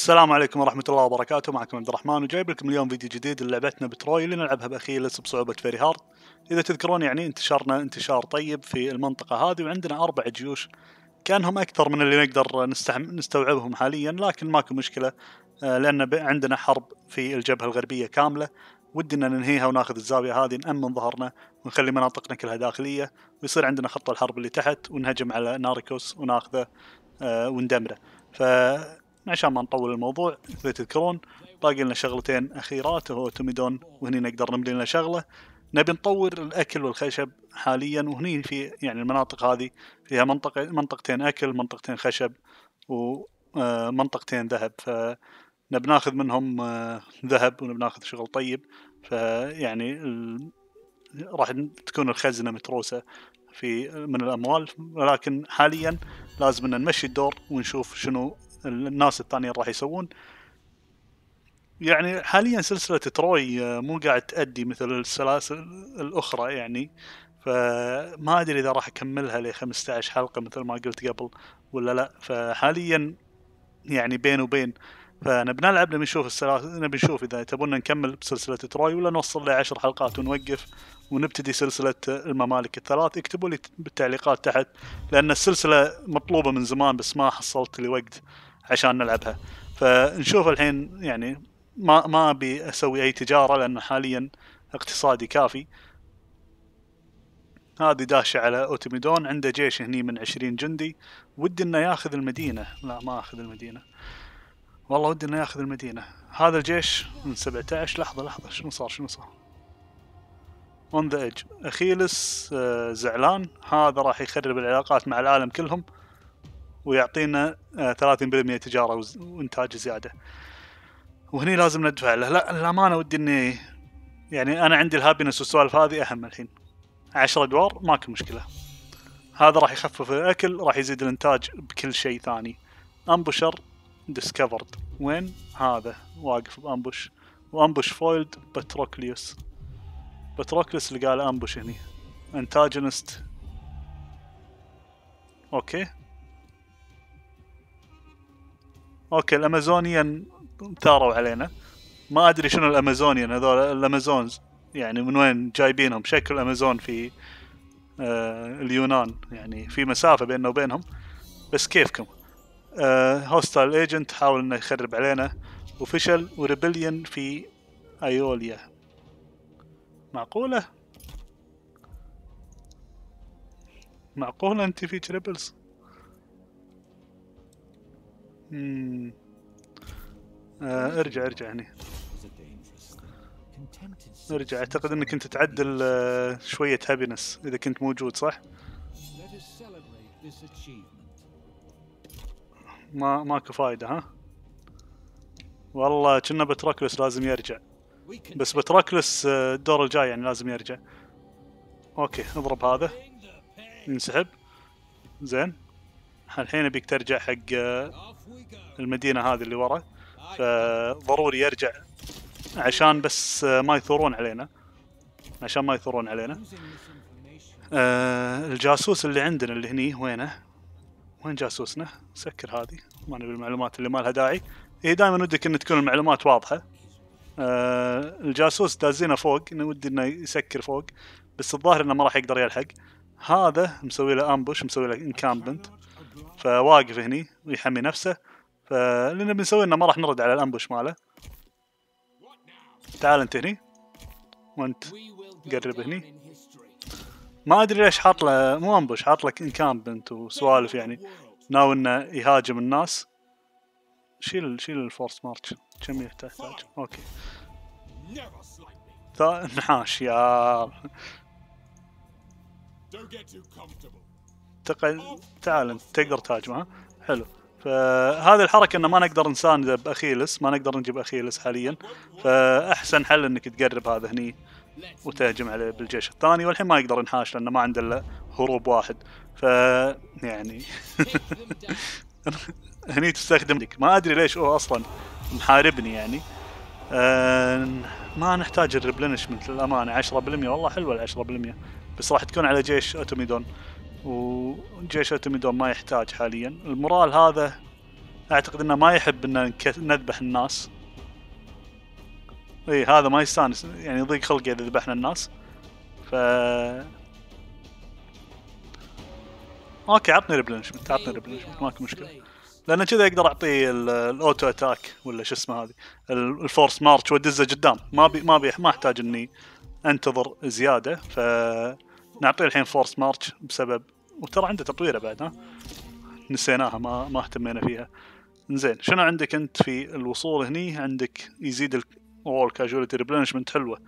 السلام عليكم ورحمة الله وبركاته. معكم عبد الرحمن وجايب لكم اليوم فيديو جديد لعبتنا بتروي اللي نلعبها بأخيلس بصعوبة very hard إذا تذكرون يعني انتشرنا انتشار طيب في المنطقة هذه وعندنا أربع جيوش كانهم أكثر من اللي نقدر نستحم... نستوعبهم حاليا لكن ماكو مشكلة آه، لأن. عندنا حرب في الجبهة الغربية كاملة. ودنا ننهيها وناخذ الزاوية هذه نأمن ظهرنا ونخلي مناطقنا كلها داخلية. ويصير عندنا خط الحرب اللي تحت ونهجم على ناريكوس وناخذه آه، وندمره. ف عشان ما نطول الموضوع إذا تذكرون باقي لنا شغلتين أخيرات وهو توميدون وهني نقدر نملي لنا شغلة. نبي نطور الأكل والخشب حاليا وهني في يعني المناطق هذه فيها منطقة منطقتين أكل منطقتين خشب ومنطقتين ذهب. فنبي ناخذ منهم آه، ذهب ونبي ناخذ شغل طيب. فيعني ال... راح تكون الخزنة متروسة في من الأموال. ولكن حاليا لازم نمشي الدور ونشوف شنو الناس الثانيين راح يسوون. يعني حاليا سلسلة تروي آه، مو قاعد تأدي مثل السلاسل الأخرى يعني. فما أدري إذا راح أكملها ل 15 حلقة مثل ما قلت قبل ولا لا. فحاليا يعني بين وبين فنبي نلعب نبي نشوف السلاسل نبي نشوف إذا تبون نكمل بسلسلة تروي ولا نوصل لعشر حلقات ونوقف ونبتدي سلسلة الممالك الثلاث. اكتبوا لي بالتعليقات تحت لأن السلسلة مطلوبة من زمان بس ما حصلت لي وقت عشان نلعبها. فنشوف الحين يعني ما ما أبي أسوي أي تجارة لأنه حاليا اقتصادي كافي. هذه داشة على أوتوميدون. عنده جيش هني من عشرين جندي. ودي إنه ياخذ المدينة. لا ما أخذ المدينة. والله ودي إنه ياخذ المدينة. هذا الجيش من 17 لحظة لحظة. شنو صار؟ شنو صار؟ on the edge أخيلس آه، زعلان. هذا راح يخرب العلاقات مع العالم كلهم. ويعطينا 30% آه، تجارة وإنتاج زيادة. وهني لازم ندفع له. لا الأمانة ودي إني يعني أنا عندي ال happiness والسوالف هذه أهم الحين. عشر ادوار ماكو مشكلة. هذا راح يخفف الأكل راح يزيد الإنتاج بكل شيء ثاني. ambusher discovered وين؟ هذا. واقف ب ambush. و ambush foiled بتروكليوس بتروكليوس اللي قال ambush هني. antagonist okay. okay الأمازونيان ثاروا علينا. ما أدري شنو الأمازونيان هذول الأمازونز يعني من وين جايبينهم. شكل امازون في آه اليونان يعني في مسافة بيننا وبينهم. بس كيفكم؟ آه hostile agent حاول إنه يخرب علينا. وفشل و rebellion في ايوليا. معقولة؟ معقولة أنت فيك rebels آه ارجع ارجع هني. ارجع. أعتقد إنك كنت تعدل آه شوية happiness إذا كنت موجود صح؟ ما ماكو فايدة ها؟ والله كنا بتراكلس لازم يرجع. بس بتراكلس آه، الدور الجاي يعني لازم يرجع. أوكي اضرب هذا. ينسحب زين. الحين أبيك ترجع حق آه، المدينة هذه اللي ورا فضروري يرجع عشان بس آه، ما يثورون علينا. عشان ما يثورون علينا. آه الجاسوس اللي عندنا اللي هني وينه؟ وين جاسوسنا؟ سكر هذه. ما نبي المعلومات اللي ما لها داعي. هي دائما ودك إن تكون المعلومات واضحة. آه الجاسوس دازينه فوق. ودي إنه يسكر فوق. بس الظاهر إنه ما راح يقدر يلحق. هذا مسوي له امبوش مسوي له انكامبنت فواقف هني ويحمي نفسه. فاللي نبي نسوي إنه ما راح نرد على الأمبوش ماله. تعال أنت هني. وأنت قرب هني. ما أدري ليش حاط له مو ambush حاط لك encampment وسوالف يعني. ناوي إنه يهاجم الناس. شيل شيل ال forced march. كم تحتاج okay. نحاش يا ثقل تعال انت تقدر تهاجمه حلو. فهذه الحركة إنه ما نقدر نساند بأخيلس ما نقدر نجيب أخيلس حاليا. فأحسن حل إنك تقرب هذا هني وتهجم عليه بالجيش الثاني والحين ما يقدر ينحاش لأنه ما عنده إلا هروب واحد. ف يعني هني تستخدم لك. ما أدري ليش هو أصلا محاربني يعني. ما نحتاج ال replenishment للأمانة. 10% والله حلوة ال 10% بس راح تكون على جيش أوتوميدون. وجيش اتميدون ما يحتاج حاليا. ال morale هذا أعتقد إنه ما يحب ان نذبح الناس. إي هذا ما يستانس يعني يضيق خلقه إذا ذبحنا الناس. ف okay عطني replenishment عطني replenishment ماكو مشكلة. لأن كذا أقدر اعطيه ال- ال auto attack ولا شو اسمه هذه ال- ال forced march وأدزه قدام. ما بي ما بي ما أحتاج إني أنتظر زيادة. ف نعطيه الحين forced march بسبب وترى عنده تطويره بعد ها؟ نسيناها ما ما اهتمينا فيها. زين شنو عندك انت في الوصول هني؟ عندك يزيد الأول casualty replenishment حلوة.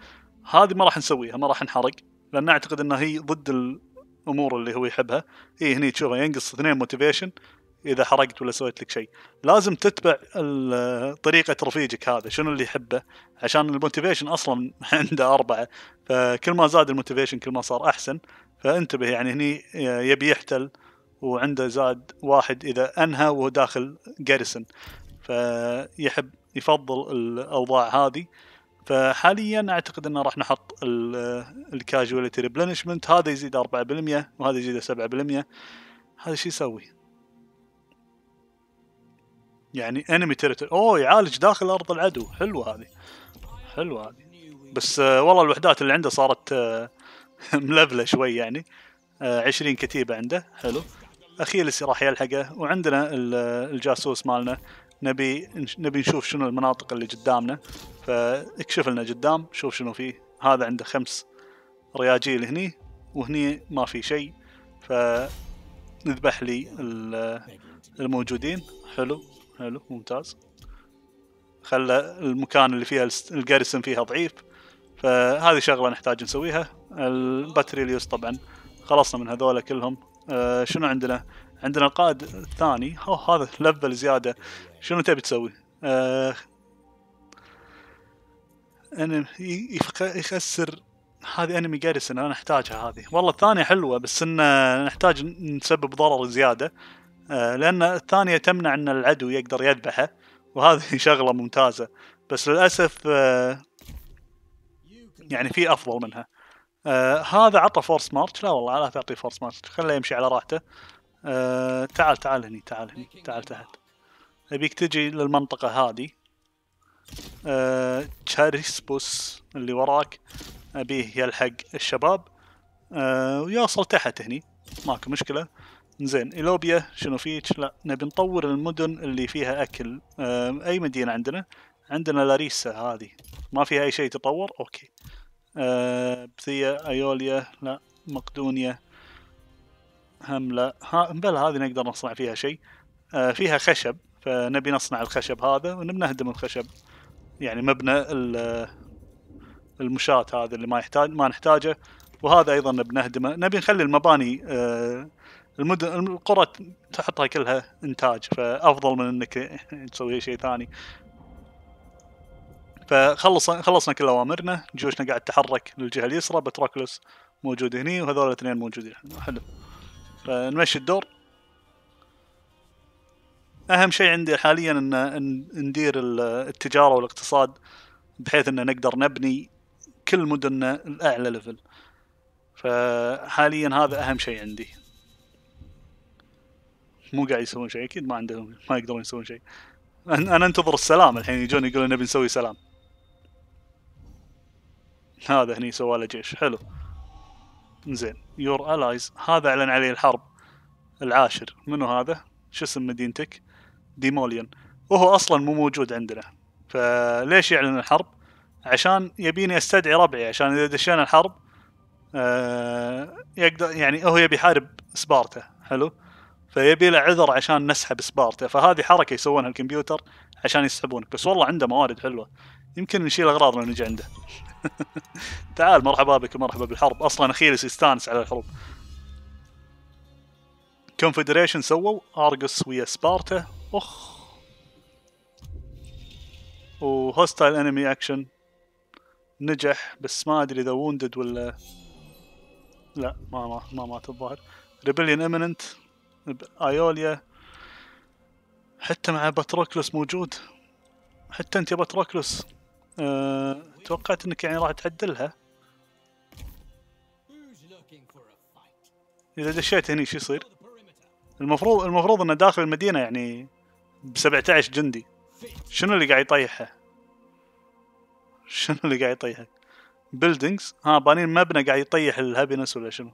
هذه ما راح نسويها ما راح نحرق لأن أعتقد إنها هي ضد الأمور اللي هو يحبها. هي هني تشوفها ينقص اثنين motivation إذا حرقت ولا سويت لك شيء. لازم تتبع طريقة رفيجك هذا شنو اللي يحبه؟ عشان ال motivation أصلا عنده أربعة فكل ما زاد ال motivation كل ما صار أحسن. فانتبه يعني هني يبي يحتل وعنده زاد واحد إذا أنهى وهو داخل garrison فيحب يفضل الأوضاع هذه. فحاليا أعتقد إنه راح نحط ال casualty replenishment هذا يزيد 4% وهذا يزيد 7% هذا شو يسوي؟ يعني enemy territory أوه يعالج داخل أرض العدو. حلوة هذه. حلوة هذه. بس آه والله الوحدات اللي عنده صارت آه ملفله شوي يعني. آه 20 كتيبة عنده. حلو. اخيلس راح يلحقه. وعندنا ال- الجاسوس مالنا. نبي نبي نشوف شنو المناطق اللي قدامنا. فاكشف لنا قدام. شوف شنو فيه. هذا عنده خمس رياجيل هني. وهني ما في شيء. فنذبح لي ال- الموجودين. حلو. حلو ممتاز. خلى المكان اللي فيها الجاريسون فيها ضعيف فهذه شغلة نحتاج نسويها. الباتريليوس طبعا خلصنا من هذول كلهم. آه شنو عندنا؟ عندنا القائد الثاني. هذا لفل زيادة. شنو تبي تسوي؟ آه يفك- يخسر هذه أنمي جاريسون أنا أحتاجها هذه. والله الثانية حلوة بس ان نحتاج نسبب ضرر زيادة. آه، لأن الثانية تمنع أن العدو يقدر يذبحه وهذه شغلة ممتازة. بس للأسف آه، يعني في أفضل منها. آه هذا عطى forced march لا والله لا تعطيه forced march خليه يمشي على راحته. تعال تعال هني تعال هني تعال تحت. أبيك تجي للمنطقة هذه. تشاريسبوس اللي وراك. أبيه يلحق الشباب. ويوصل تحت هني. ماكو مشكلة. زين إيلوبيا شنو فيك لا نبي نطور المدن اللي فيها أكل. آه أي مدينة عندنا؟ عندنا لاريسا هذه. ما فيها أي شيء تطور؟ okay. آه بثيا أيوليا لا مقدونيا هم لا. ها بل هذه نقدر نصنع فيها شيء. آه فيها خشب فنبي نصنع الخشب هذا ونبي نهدم الخشب. يعني مبنى ال- المشاة هذا اللي ما يحتاج ما نحتاجه. وهذا أيضا نبي نهدمه نبي نخلي المباني المدن القرى تحطها كلها إنتاج فأفضل من إنك تسوي شيء ثاني. فخلص خلصنا كل أوامرنا جيوشنا قاعد تتحرك للجهة اليسرى بتروكلوس موجود هني وهذول الاثنين موجودين. حلو. فنمشي الدور. أهم شيء عندي حاليا ان ندير ال- التجارة والاقتصاد بحيث إن نقدر نبني كل مدننا الأعلى level فحاليا هذا أهم شيء عندي. مو قاعد يسوون شيء أكيد ما عندهم ما يقدرون يسوون شيء. أنا انتظر السلام الحين يجون يقولون نبي نسوي سلام. هذا هني سوى له جيش. حلو. زين. your allies هذا أعلن عليه الحرب العاشر. منو هذا؟ شو اسم مدينتك؟ ديموليون وهو أصلا مو موجود عندنا. فليش يعلن الحرب؟ عشان يبيني أستدعي ربعي عشان إذا دشينا الحرب آه يقدر يعني هو يبي يحارب سبارتا حلو. فيبي له عذر عشان نسحب سبارتا. فهذه حركة يسوونها الكمبيوتر عشان يسحبونك. بس والله عنده موارد حلوة. يمكن نشيل أغراض لو نجي عنده. تعال مرحبا بك ومرحبا بالحرب. أصلا اخيلس يستانس على الحروب. confederation سووا. ارجوس ويا سبارتا أخ. و hostile enemy action نجح بس ما أدري إذا wounded ولا لا ما ما ما مات الظاهر. rebellion imminent ايوليا حتى مع باتروكلوس موجود. حتى انت يا باتروكلوس أه... توقعت انك يعني راح تعدلها إذا دشيت هني شو يصير؟ المفروض المفروض إنه داخل المدينة يعني ب 17 جندي. شنو اللي قاعد يطيحه؟ شنو اللي قاعد يطيحه؟ buildings ها بانين مبنى قاعد يطيح ال happiness ولا شنو؟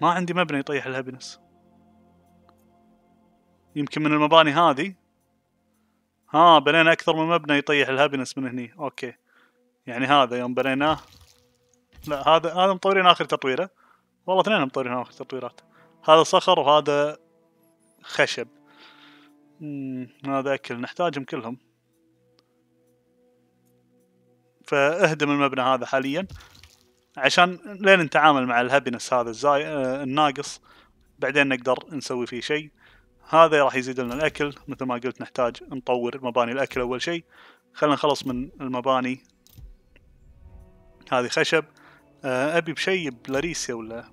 ما عندي مبنى يطيح ال happiness. يمكن من المباني هذه. ها بنينا أكثر من مبنى يطيح ال happiness من هني. okay. يعني هذا يوم بنيناه. لا هذا هذا مطورين آخر تطويره. والله اثنين مطورين آخر تطويرات. هذا صخر وهذا خشب. هذا أكل نحتاجهم كلهم. فاهدم المبنى هذا حاليا. عشان لين نتعامل مع الهابينس هذا الزاي آه الناقص بعدين نقدر نسوي فيه شيء. هذا راح يزيد لنا الأكل. مثل ما قلت نحتاج نطور مباني الأكل أول شيء. خلينا نخلص من المباني. هذه خشب. آه أبي بشيء بلاريسا ولا؟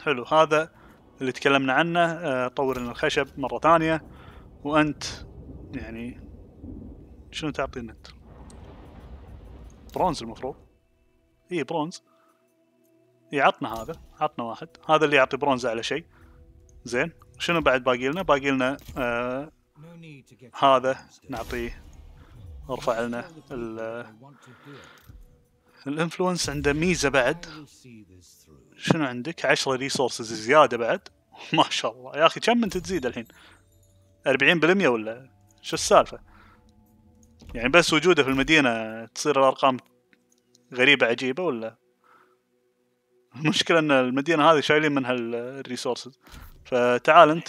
حلو. هذا اللي تكلمنا عنه. آه طور لنا الخشب مرة ثانية. وأنت يعني شنو تعطينا انت برونز المفروض. اي برونز. اي عطنا هذا. عطنا واحد. هذا اللي يعطي برونز على شيء. زين. شنو بعد باقي لنا؟ باقي لنا آه هذا نعطيه. ارفع لنا ال influence عنده ميزة بعد. شنو عندك؟ عشرة resources زيادة بعد. ما شاء الله. يا أخي كم انت تزيد الحين؟ أربعين بالمية ولا؟ شو السالفة؟ يعني بس وجوده في المدينة تصير الأرقام غريبة عجيبة ولا؟ المشكلة أن المدينة هذه شايلين منها ال resources. فتعال أنت.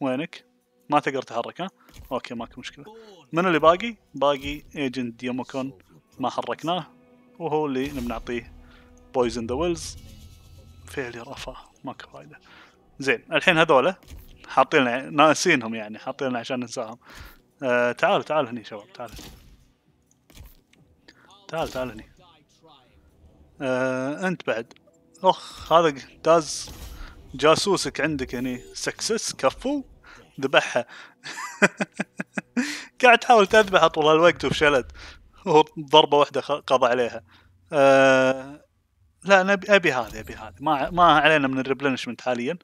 وينك؟ ما تقدر تحرك ها؟ okay ماكو مشكلة. من اللي باقي؟ باقي agent ديموكون ما حركناه. وهو اللي بنعطيه poison the wells فعلي رفاه. ماكو فايدة. زين الحين هذولا حاطين ناسينهم يعني حاطين عشان ننساهم. آه تعال تعال هني شباب تعال. تعال تعال هني. آه أنت بعد. أخ هذا داز جاسوسك عندك هني. success كفو ذبحها. قاعد تحاول تذبحها طول الوقت وفشلت ضربة واحدة قضى عليها. آه لا نبي ابي هذه أبي هذه. ما ما علينا من ال replenishment حاليا.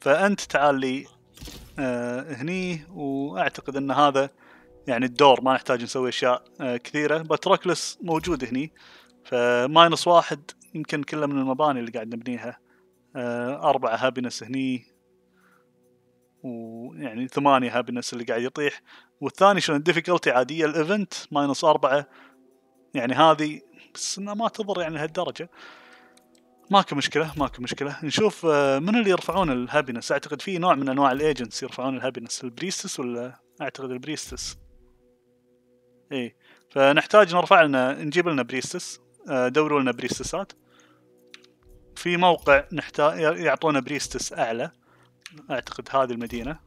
فأنت تعال لي آه هني وأعتقد إن هذا يعني الدور ما نحتاج نسوي أشياء آه كثيرة. بتروكلس موجود هني. ف minus واحد يمكن كله من المباني اللي قاعد نبنيها. آه أربعة happiness هني ويعني ثمانية happiness اللي قاعد يطيح. والثاني شلون ال difficulty عادية ال event minus أربعة. يعني هذه بس إنها ما تضر يعني لهالدرجة. ماكو مشكلة ماكو مشكلة. نشوف من اللي يرفعون ال happiness؟ أعتقد في نوع من أنواع ال agents يرفعون ال happiness. ال priestess ولا؟ أعتقد ال priestess. إيه. فنحتاج نرفع لنا نجيب لنا priestess. دوروا لنا priestess ات في موقع نحتاج يعطونا priestess أعلى. أعتقد هذه المدينة.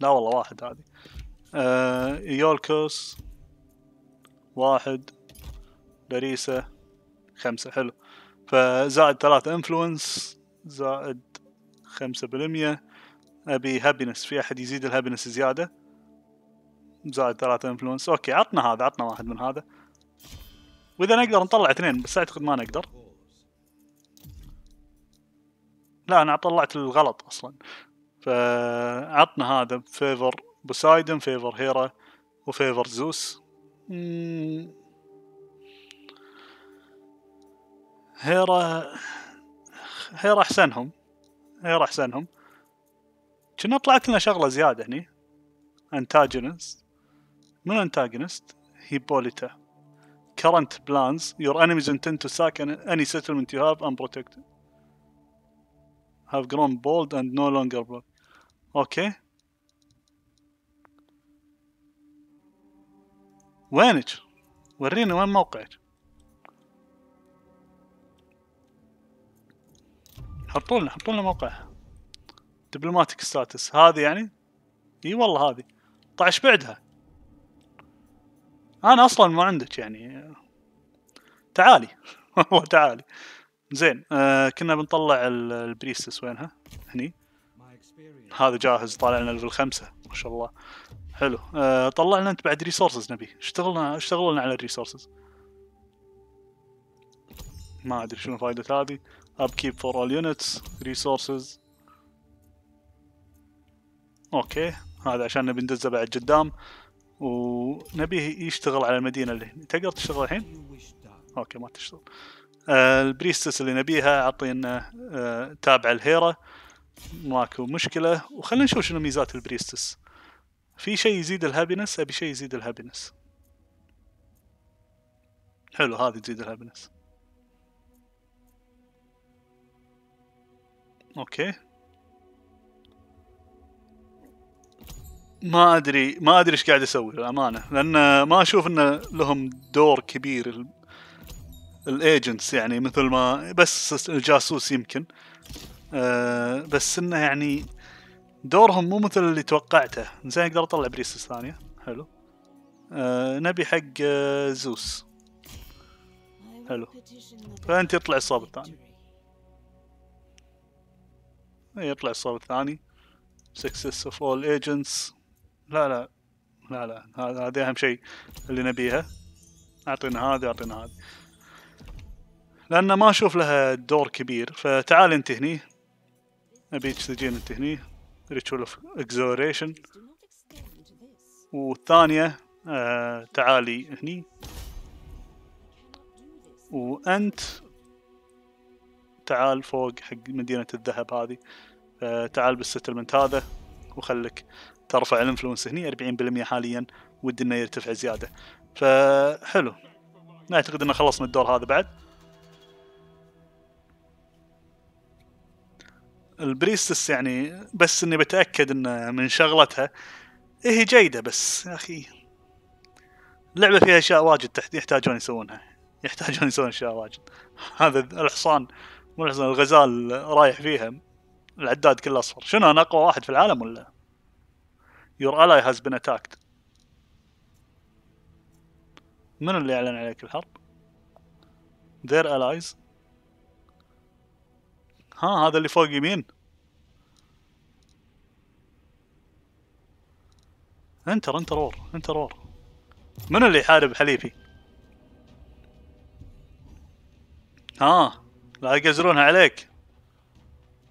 لا والله واحد هذه. آه يولكوس واحد لاريسا خمسة. حلو. فزائد ثلاثة influence زائد خمسة بالمية. أبي happiness في أحد يزيد ال happiness زيادة؟ زائد ثلاثة influence okay عطنا هذا عطنا واحد من هذا. وإذا نقدر نطلع اثنين بس أعتقد ما نقدر. لا أنا طلعت الغلط أصلا. فعطنا هذا favor بوسايدن favor هيرا و favor زوس. هيرا هيرا أحسنهم. هيرا أحسنهم. كنا طلعت لنا شغلة زيادة هني. انتاجونست من انتاجونست هيبوليتا current plans your enemies intend to sack any settlement you have unprotected have grown bold and no longer blood اوكي وينك وريني وين موقعك حطوا لنا حطوا لنا موقعها دبلوماتيك ستاتس هذه يعني اي والله هذه طيب ايش بعدها أنا أصلا ما عندك يعني. تعالي. والله تعالي. زين آه كنا بنطلع ال priestess وينها؟ هني. هذا جاهز طالع لنا level خمسة. ما شاء الله. حلو. آه طلع لنا أنت بعد resources نبي. اشتغلنا اشتغلوا لنا على ال resources ما أدري شنو فائدة هذه. Upkeep for all units. Resources. okay. هذا عشان نبي ندزه بعد قدام. ونبيه يشتغل على المدينة اللي هنا. تقدر تشتغل الحين؟ okay ما تشتغل. آه ال priestess اللي نبيها اعطينا آه تابع الهيرا ماكو مشكلة. وخلينا نشوف شنو ميزات ال priestess. في شيء يزيد ال happiness أبي شيء يزيد ال happiness. حلو هذه تزيد ال happiness. okay. ما أدري ما أدري إيش قاعد أسوي للأمانة لأن ما أشوف ان لهم دور كبير ال agents يعني مثل ما بس الجاسوس يمكن. أه بس إنه يعني دورهم مو مثل اللي توقعته. زين أقدر أطلع priestess ثانية. حلو. أه نبي حق آه، زوس. حلو. فأنت يطلع الصوب الثاني. يطلع الصوب الثاني. Success of all agents. لا لا لا لا هذه أهم شيء اللي نبيها. أعطينا هذه أعطينا هذه. لأن ما أشوف لها دور كبير. فتعال انت هني ابيك تجين انت هني ritual of exhortation والثانية آه تعالي هني. وأنت تعال فوق حق مدينة الذهب هذه. آه تعال بال settlement هذا وخلك ترفع ال influence هني 40% حاليا ودي إنه يرتفع زيادة. فحلو. اعتقد إنه خلصنا الدور هذا بعد. البريستس يعني بس إني بتأكد إنه من شغلتها إيه هي جيدة بس يا أخي. اللعبة فيها أشياء واجد يحتاجون يسوونها. يحتاجون يسوون أشياء واجد. هذا الحصان مو الحصان الغزال رايح فيها. العداد كله أصفر. شنو أنا أقوى واحد في العالم ولا؟ Your ally has been attacked. من اللي أعلن عليك الحرب؟ Their allies. ها هذا اللي فوق يمين. انتر انتر اور انتر اور من اللي يحارب حليفي؟ ها لا يقزرونها عليك.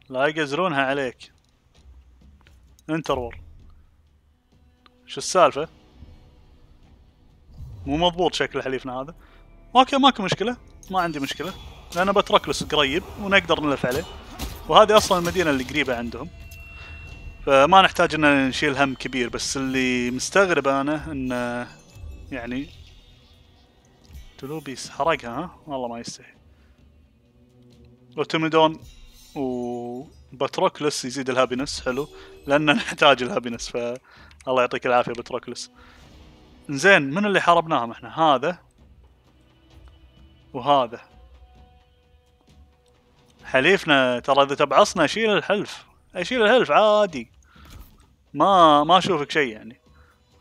لا يقزرونها عليك. انتر وور شو السالفة؟ مو مضبوط شكل حليفنا هذا. okay ماكو مشكلة. ما عندي مشكلة. لأن Patroclus قريب ونقدر نلف عليه. وهذه أصلا المدينة اللي قريبة عندهم. فما نحتاج إن نشيل هم كبير بس اللي مستغرب أنا إن يعني تلوبيس حرقها ها؟ والله ما يستحي. أوتوميدون وبتروكلس يزيد ال happiness. حلو. لأن نحتاج ال happiness ف الله يعطيك العافية بتروكلس زين من اللي حاربناهم إحنا؟ هذا وهذا. حليفنا ترى إذا تبعصنا اشيل الحلف. اشيل الحلف عادي. ما ما أشوفك شيء يعني.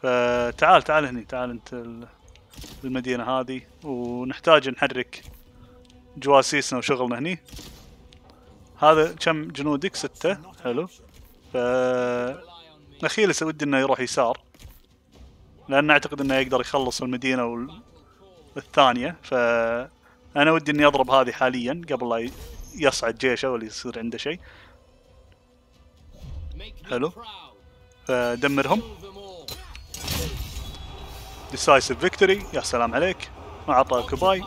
فتعال تعال هني تعال أنت المدينة هذه. ونحتاج نحرك جواسيسنا وشغلنا هني. هذا كم؟ جنودك؟ ستة. حلو. فأخيلس ودي إنه يروح يسار. لأن أعتقد إنه يقدر يخلص المدينة والثانية فانا ودي إني أضرب هذه حاليا قبل لا يصعد جيشه ولا يصير عنده شيء. حلو. فدمرهم. Decisive victory يا سلام عليك. ما عطاك buy.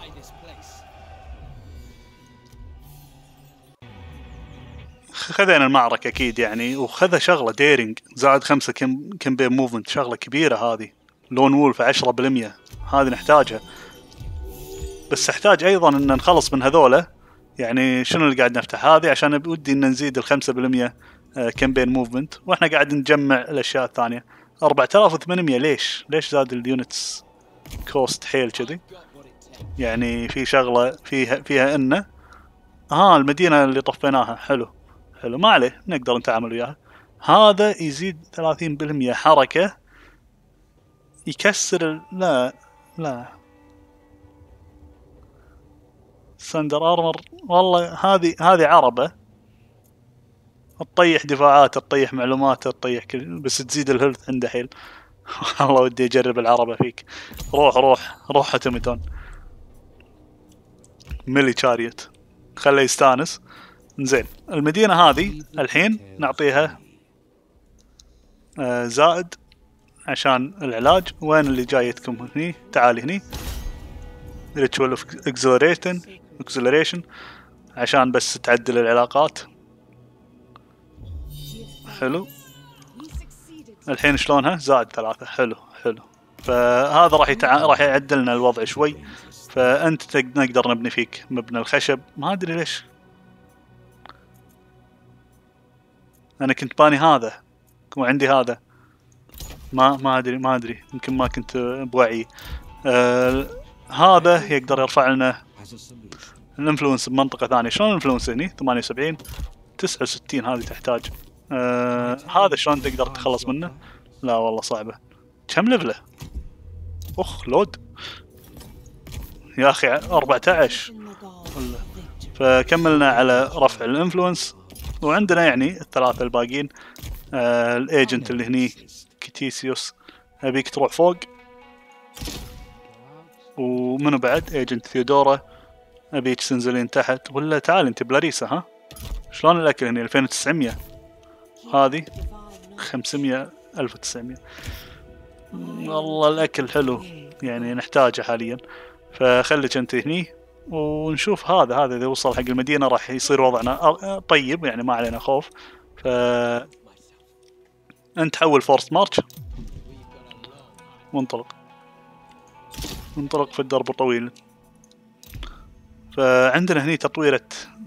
خذينا المعركة أكيد يعني وخذ شغلة daring زائد خمسة كم campaign movement شغلة كبيرة هذه. lone wolf عشرة بالمية هذه نحتاجها. بس أحتاج أيضا أن نخلص من هذولا. يعني شنو اللي قاعد نفتح؟ هذه عشان ودي أن نزيد الخمسة بالمية campaign movement. وإحنا قاعد نجمع الأشياء الثانية. 4800 ليش؟ ليش زاد ال units cost حيل كذي؟ يعني في شغلة فيها فيها إنه. ها المدينة اللي طفيناها حلو. حلو ما عليه نقدر نتعامل وياها هذا يزيد 30% حركة يكسر لا لا. سندر أرمر والله هذه هذه عربة. تطيح دفاعات تطيح معلومات تطيح كل بس تزيد الهيلث عنده حيل. والله ودي أجرب العربة فيك. روح روح روح أتوميتون. melee chariot خله يستانس. زين المدينة هذه الحين نعطيها آه زائد عشان العلاج. وين اللي جايتكم هني؟ تعالي هني. ritual of acceleration عشان بس تعدل العلاقات. حلو. الحين شلونها؟ زائد ثلاثة. حلو حلو. فهذا راح يتع... راح يعدل لنا الوضع شوي. فأنت نقدر نبني فيك مبنى الخشب. ما أدري ليش. أنا كنت باني هذا. وعندي هذا. ما ما ادري ما أدري. يمكن ما كنت بوعي. آه هذا يقدر يرفع لنا الإنفلونس بمنطقة ثانية. شلون الإنفلونس هني؟ 78 69 هذه تحتاج. آه هذا شلون تقدر تتخلص منه؟ لا والله صعبة. كم level ه؟ أخ load. يا أخي 14 ولا. فكملنا على رفع ال influence. وعندنا يعني الثلاثة الباقيين آه ال agent اللي هني كيتيسيوس أبيك تروح فوق. ومنو بعد؟ agent ثيودورا أبيك تنزلين تحت. ولا تعال أنت بلاريسا ها؟ شلون الأكل هنا 2900 هذه 500 1900 والله الأكل حلو. يعني نحتاجه حاليا. فخليك أنت هني. ونشوف هذا هذا إذا وصل حق المدينة راح يصير وضعنا. طيب يعني ما علينا خوف. ف أنت حول فورس مارش وانطلق انطلق في الدرب الطويل. فعندنا هني تطويرة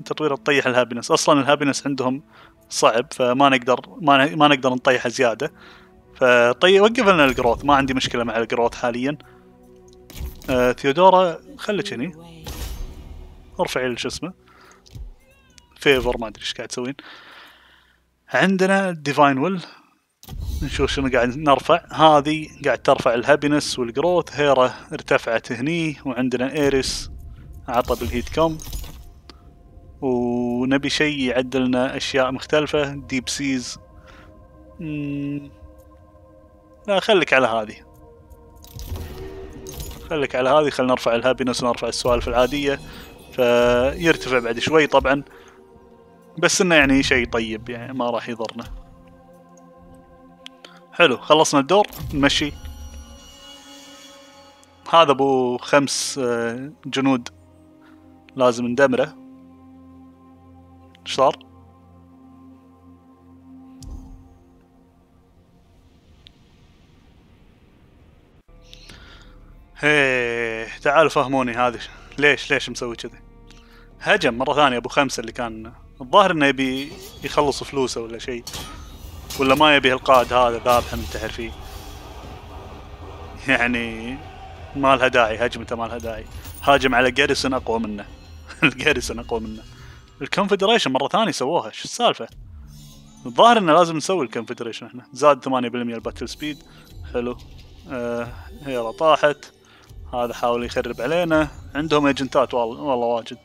تطوير الطيح ال happiness. أصلا ال happiness عندهم صعب فما نقدر ما, ما نقدر نطيحه زيادة. فطي وقف لنا ال growth. ما عندي مشكلة مع ال growth حاليا. آه ثيودورا خليك هني. ارفعي شو اسمه؟ favor ما أدري إيش قاعد تسوين. عندنا divine will نشوف شنو قاعد نرفع. هذه قاعد ترفع ال happiness وال growth هيرا ارتفعت هني وعندنا ايريس عطى بالهيت كوم ونبي شيء يعدل لنا أشياء مختلفة ديب سيز. لا خليك على هذه. خليك على هذه. خلينا نرفع الهابينس ونرفع السوالف العادية. فيرتفع بعد شوي طبعا بس إنه يعني شيء طيب يعني ما راح يضرنا. حلو خلصنا الدور نمشي. هذا أبو خمس آه، جنود لازم ندمره. إيش صار؟ هيه تعالوا فهموني هذه. ليش ليش مسوي كذي؟ هجم مرة ثانية أبو خمسة اللي كان الظاهر إنه يبي يخلص فلوسه ولا شيء. ولا ما يبي القائد هذا ذابحه منتحر فيه. يعني ما لها داعي هجمته ما لها داعي. هاجم على garrison أقوى منه. ال garrison أقوى منه. ال confederation مرة ثانية سووها إيش السالفة؟ الظاهر إنه لازم نسوي ال confederation إحنا. زاد 8% ال battle speed. حلو. آه هيرا طاحت هذا حاول يخرب علينا. عندهم agent ات والله والله واجد.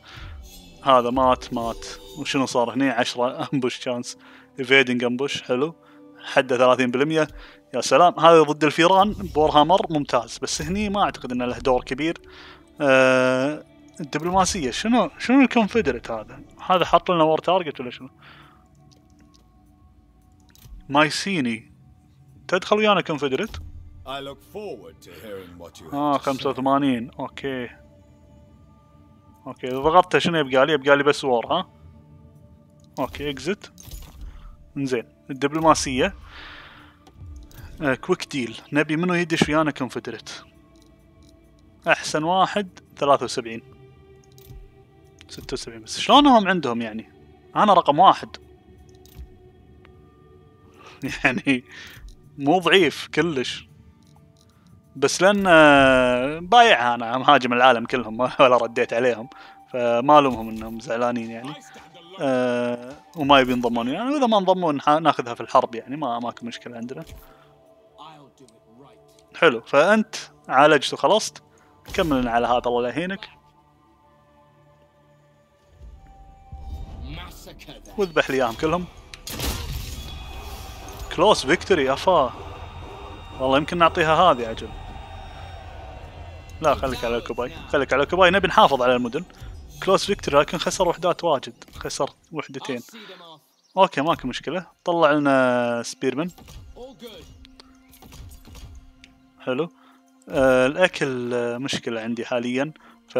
هذا مات مات. وشنو صار هني؟ 10 ambush chance evading ambush حلو. حده 30% يا سلام هذا ضد الفيران بورهامر ممتاز. بس هني ما أعتقد إنه له دور كبير. آه الدبلوماسية شنو شنو الكونفدريت هذا؟ هذا حط لنا وور تارجت ولا شنو؟ مايسيني. تدخل ويانا have آه to say. 85 أوكي. أوكي إذا ضغطته شنو يبقى لي؟ يبقى لي بس وور ها؟ okay exit إنزين الدبلوماسية. آه quick deal نبي منو يدش ويانا confederate أحسن واحد 73 76 بس شلونهم عندهم يعني؟ أنا رقم واحد. يعني مو ضعيف كلش. بس لأن آه، بايعها أنا مهاجم العالم كلهم ولا رديت عليهم. فما ألومهم إنهم زعلانين يعني. آه وما يبي ينضمون. يعني واذا ما انضموا ناخذها في الحرب يعني. ما ماكو مشكلة عندنا. حلو. فأنت عالجت وخلصت. كمل لنا على هذا الله يهينك. واذبح لي إياهم كلهم. كلوس فيكتوري أفا. والله يمكن نعطيها هذه عجل لا خليك على الكوباي خليك على الكوباي نبي نحافظ على المدن. close victory لكن خسر وحدات واجد. خسر وحدتين. okay ماكو مشكلة. طلع لنا spearmen. حلو. آه الأكل آه مشكلة عندي حاليا. ف.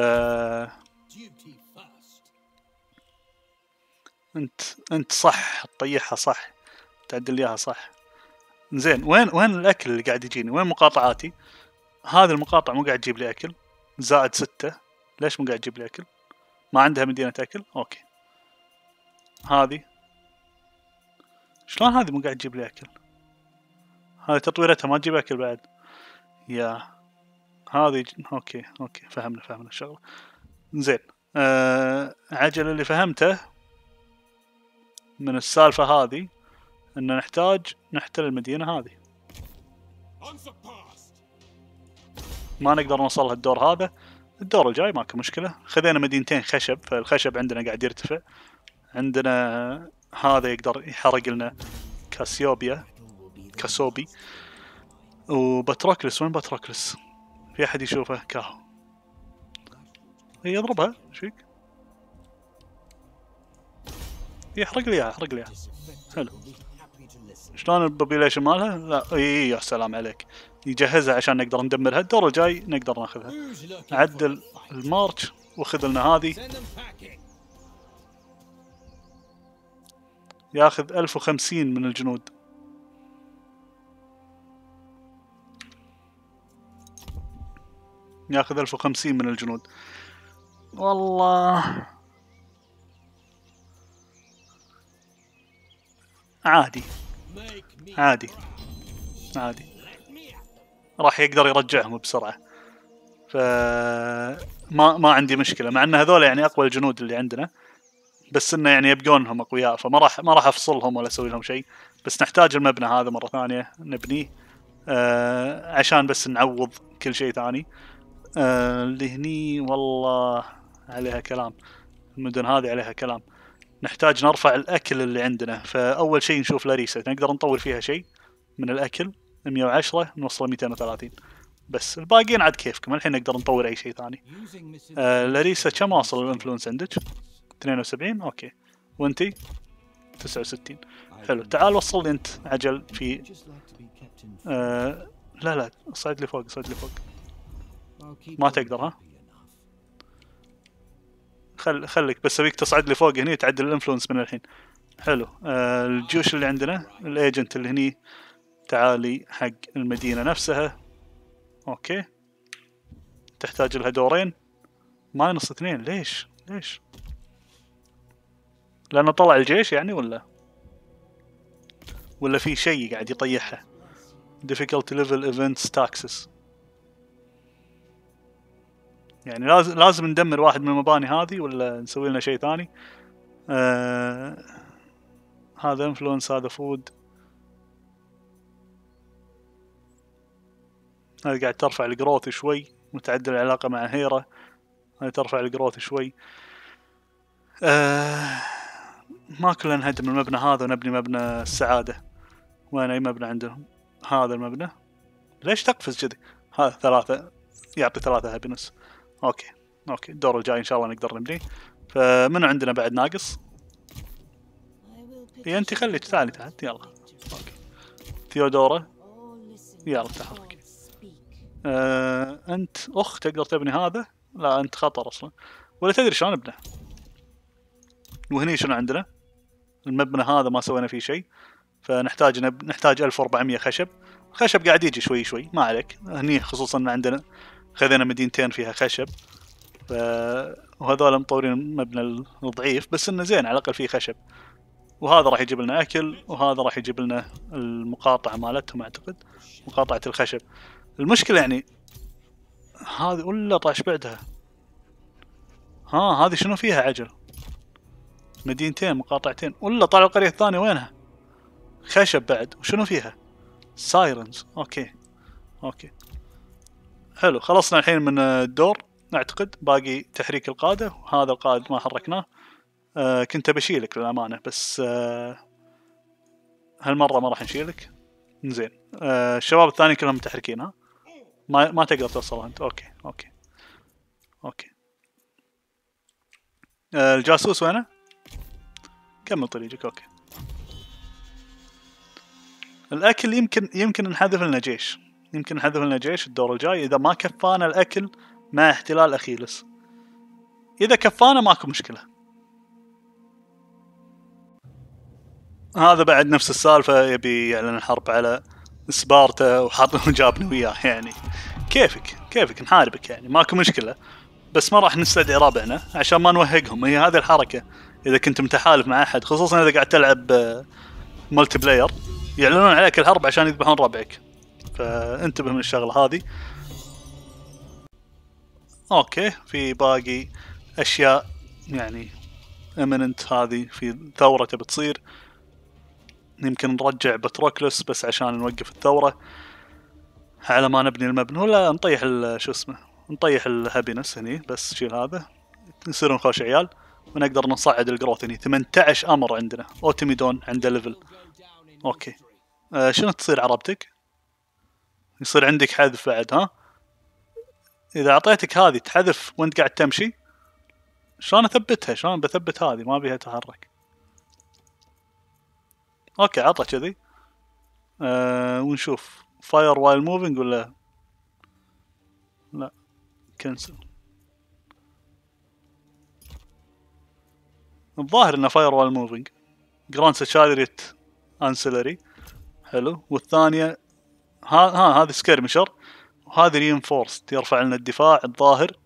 أنت أنت صح. تطيحها صح. تعدل إياها صح. زين وين وين الأكل اللي قاعد يجيني؟ وين مقاطعاتي؟ هذه المقاطع مو قاعد تجيب لي أكل. زائد ستة. ليش مو قاعد تجيب لي أكل؟ ما عندها مدينة أكل؟ أوكي. هذه. شلون هذه مو قاعد تجيب لي أكل؟ هذه تطويرتها ما تجيب أكل بعد. يا. هذه أوكي أوكي. فهمنا فهمنا. الشغله زين. أه عجل اللي فهمته من السالفة هذه ان نحتاج نحتل المدينة هذه. ما نقدر نوصل الدور هذا. الدور الجاي ماكو مشكلة. خذينا مدينتين خشب فالخشب عندنا قاعد يرتفع. عندنا هذا يقدر يحرق لنا كاسيوبيا كاسوبي. وبتروكلس وين بتروكلس في أحد يشوفه؟ كاهو. هي اضربها إيش فيك؟ يحرق لي إياها احرق لي إياها. حلو. شلون ال population مالها؟ لا اي يا سلام عليك. يجهزها عشان نقدر ندمرها. الدور الجاي نقدر ناخذها. عدل ال march وخذ لنا هذه. ياخذ 1050 من الجنود. ياخذ 1050 من الجنود. والله. عادي. عادي. عادي. راح يقدر يرجعهم بسرعة. ف ما ما عندي مشكلة مع إن هذول يعني أقوى الجنود اللي عندنا بس إنه يعني يبقونهم أقوياء فما راح ما راح أفصلهم ولا أسوي لهم شيء. بس نحتاج المبنى هذا مرة ثانية نبنيه آه عشان بس نعوض كل شيء ثاني. آه اللي هني والله عليها كلام المدن هذه عليها كلام. نحتاج نرفع الأكل اللي عندنا فأول شيء نشوف لاريسا نقدر نطور فيها شيء من الأكل؟ 110 نوصل 230 بس الباقيين عاد كيفكم الحين نقدر نطور أي شيء ثاني. آه لاريسا كم واصل ال influence عندك؟ 72 أوكي. وانتي 69 حلو. تعال وصل لي أنت عجل في آه لا لا صعد لي فوق صعد لي فوق. ما تقدر ها. خل خليك بس أبيك تصعد لي فوق هني تعدل ال influence من الحين. حلو. آه الجيوش اللي عندنا ال agent اللي هني تعالي حق المدينة نفسها. أوكي. تحتاج لها دورين. minus اثنين. ليش؟ ليش؟ لأنه طلع الجيش يعني ولا؟ ولا في شيء قاعد يطيحها؟ difficult level events taxes. يعني لازم لازم ندمر واحد من المباني هذه ولا نسوي لنا شيء ثاني؟ آه هذا influence هذا food قاعد ترفع ال growth شوي متعدل العلاقة مع هيرا هذه ترفع ال growth شوي. آه ما كلنا نهدم المبنى هذا ونبني مبنى السعادة. وين أي مبنى عندهم؟ هذا المبنى. ليش تقفز كذي؟ هذا ثلاثة يعطي ثلاثة happiness أوكي أوكي الدور الجاي إن شاء الله نقدر نبني فمن عندنا بعد ناقص؟ هي أنت خليك تعالي تحت يلا. أوكي. ثيودورا. يلا تحرك آه أنت أخ تقدر تبني هذا؟ لا أنت خطر أصلا. ولا تدري شلون أبنه؟ وهني شنو عندنا؟ المبنى هذا ما سوينا فيه شيء فنحتاج نب... نحتاج 1400 خشب. خشب قاعد يجي شوي شوي ما عليك. هني خصوصا ان عندنا خذينا مدينتين فيها خشب. ف... وهذول مطورين المبنى الضعيف بس إنه زين على الأقل فيه خشب. وهذا راح يجيب لنا أكل وهذا راح يجيب لنا المقاطعة مالتهم أعتقد مقاطعة الخشب. المشكلة يعني هذه ولا طاش بعدها؟ ها هذه شنو فيها عجل؟ مدينتين مقاطعتين ولا طالع القرية الثانية وينها؟ خشب بعد وشنو فيها؟ Sirens أوكي أوكي. حلو خلصنا الحين من الدور. أعتقد باقي تحريك القادة وهذا القائد ما حركناه. آه كنت بشيلك للأمانة بس آه هالمرة ما راح نشيلك. زين. آه الشباب الثانيين كلهم متحركين ها؟ ما ما تقدر توصل انت. أوكي أوكي أوكي. آه الجاسوس وينه؟ كمل طريقك أوكي. الأكل يمكن يمكن نحذف لنا جيش. يمكن نحذف لنا جيش الدور الجاي. إذا ما كفانا الأكل مع احتلال أخيلس. إذا كفانا ماكو مشكلة. هذا بعد نفس السالفة يبي يعلن الحرب على سبارتا وحاط وجابنا وياه يعني. كيفك؟ كيفك؟ نحاربك يعني. ماكو مشكلة. بس ما راح نستدعي ربعنا عشان ما نوهقهم. هي هذه الحركة. إذا كنت متحالف مع أحد خصوصا إذا قاعد تلعب آه، multiplayer يعلنون عليك الحرب عشان يذبحون ربعك. فانتبه من الشغلة هذه. أوكي. في باقي أشياء يعني امننت هذه في ثورة تبي تصير يمكن نرجع بتروكلس بس عشان نوقف الثورة. على ما نبني المبنى ولا نطيح شو اسمه نطيح ال happiness هني بس شيل هذا. يصيرون خوش عيال ونقدر نصعد ال growth هني. 18 أمر عندنا. اوتيميدون عنده level أوكي. آه شنو تصير عربتك؟ يصير عندك حذف بعد ها؟ إذا أعطيتك هذه تحذف وأنت قاعد تمشي شلون أثبتها؟ شلون بثبت هذه؟ ما بيها تحرك. أوكي عطى كذي. آه ونشوف. fire while moving ولا؟ لا cancel الظاهر إنه فاير وايل موفينج جراند سشاريت انسلري حلو. والثانية ها ها هذه سكيرمشر وهذه رينفورست يرفع لنا الدفاع الظاهر.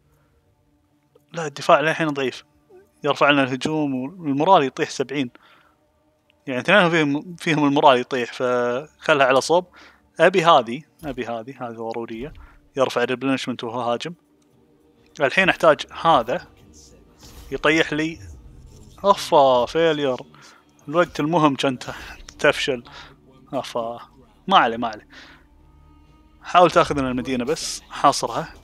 لا الدفاع للحين ضعيف. يرفع لنا الهجوم والمورال يطيح سبعين. يعني اثنين فيهم فيهم المورال يطيح فخلها على صوب. أبي هذه أبي هذه هذه ضرورية. يرفع الريبلنشمنت وهو هاجم. الحين أحتاج هذا يطيح لي. أفا فيلير الوقت المهم كنت تفشل. أفا. ما عليه ما عليه. حاول تاخذ من المدينة بس. حاصرها.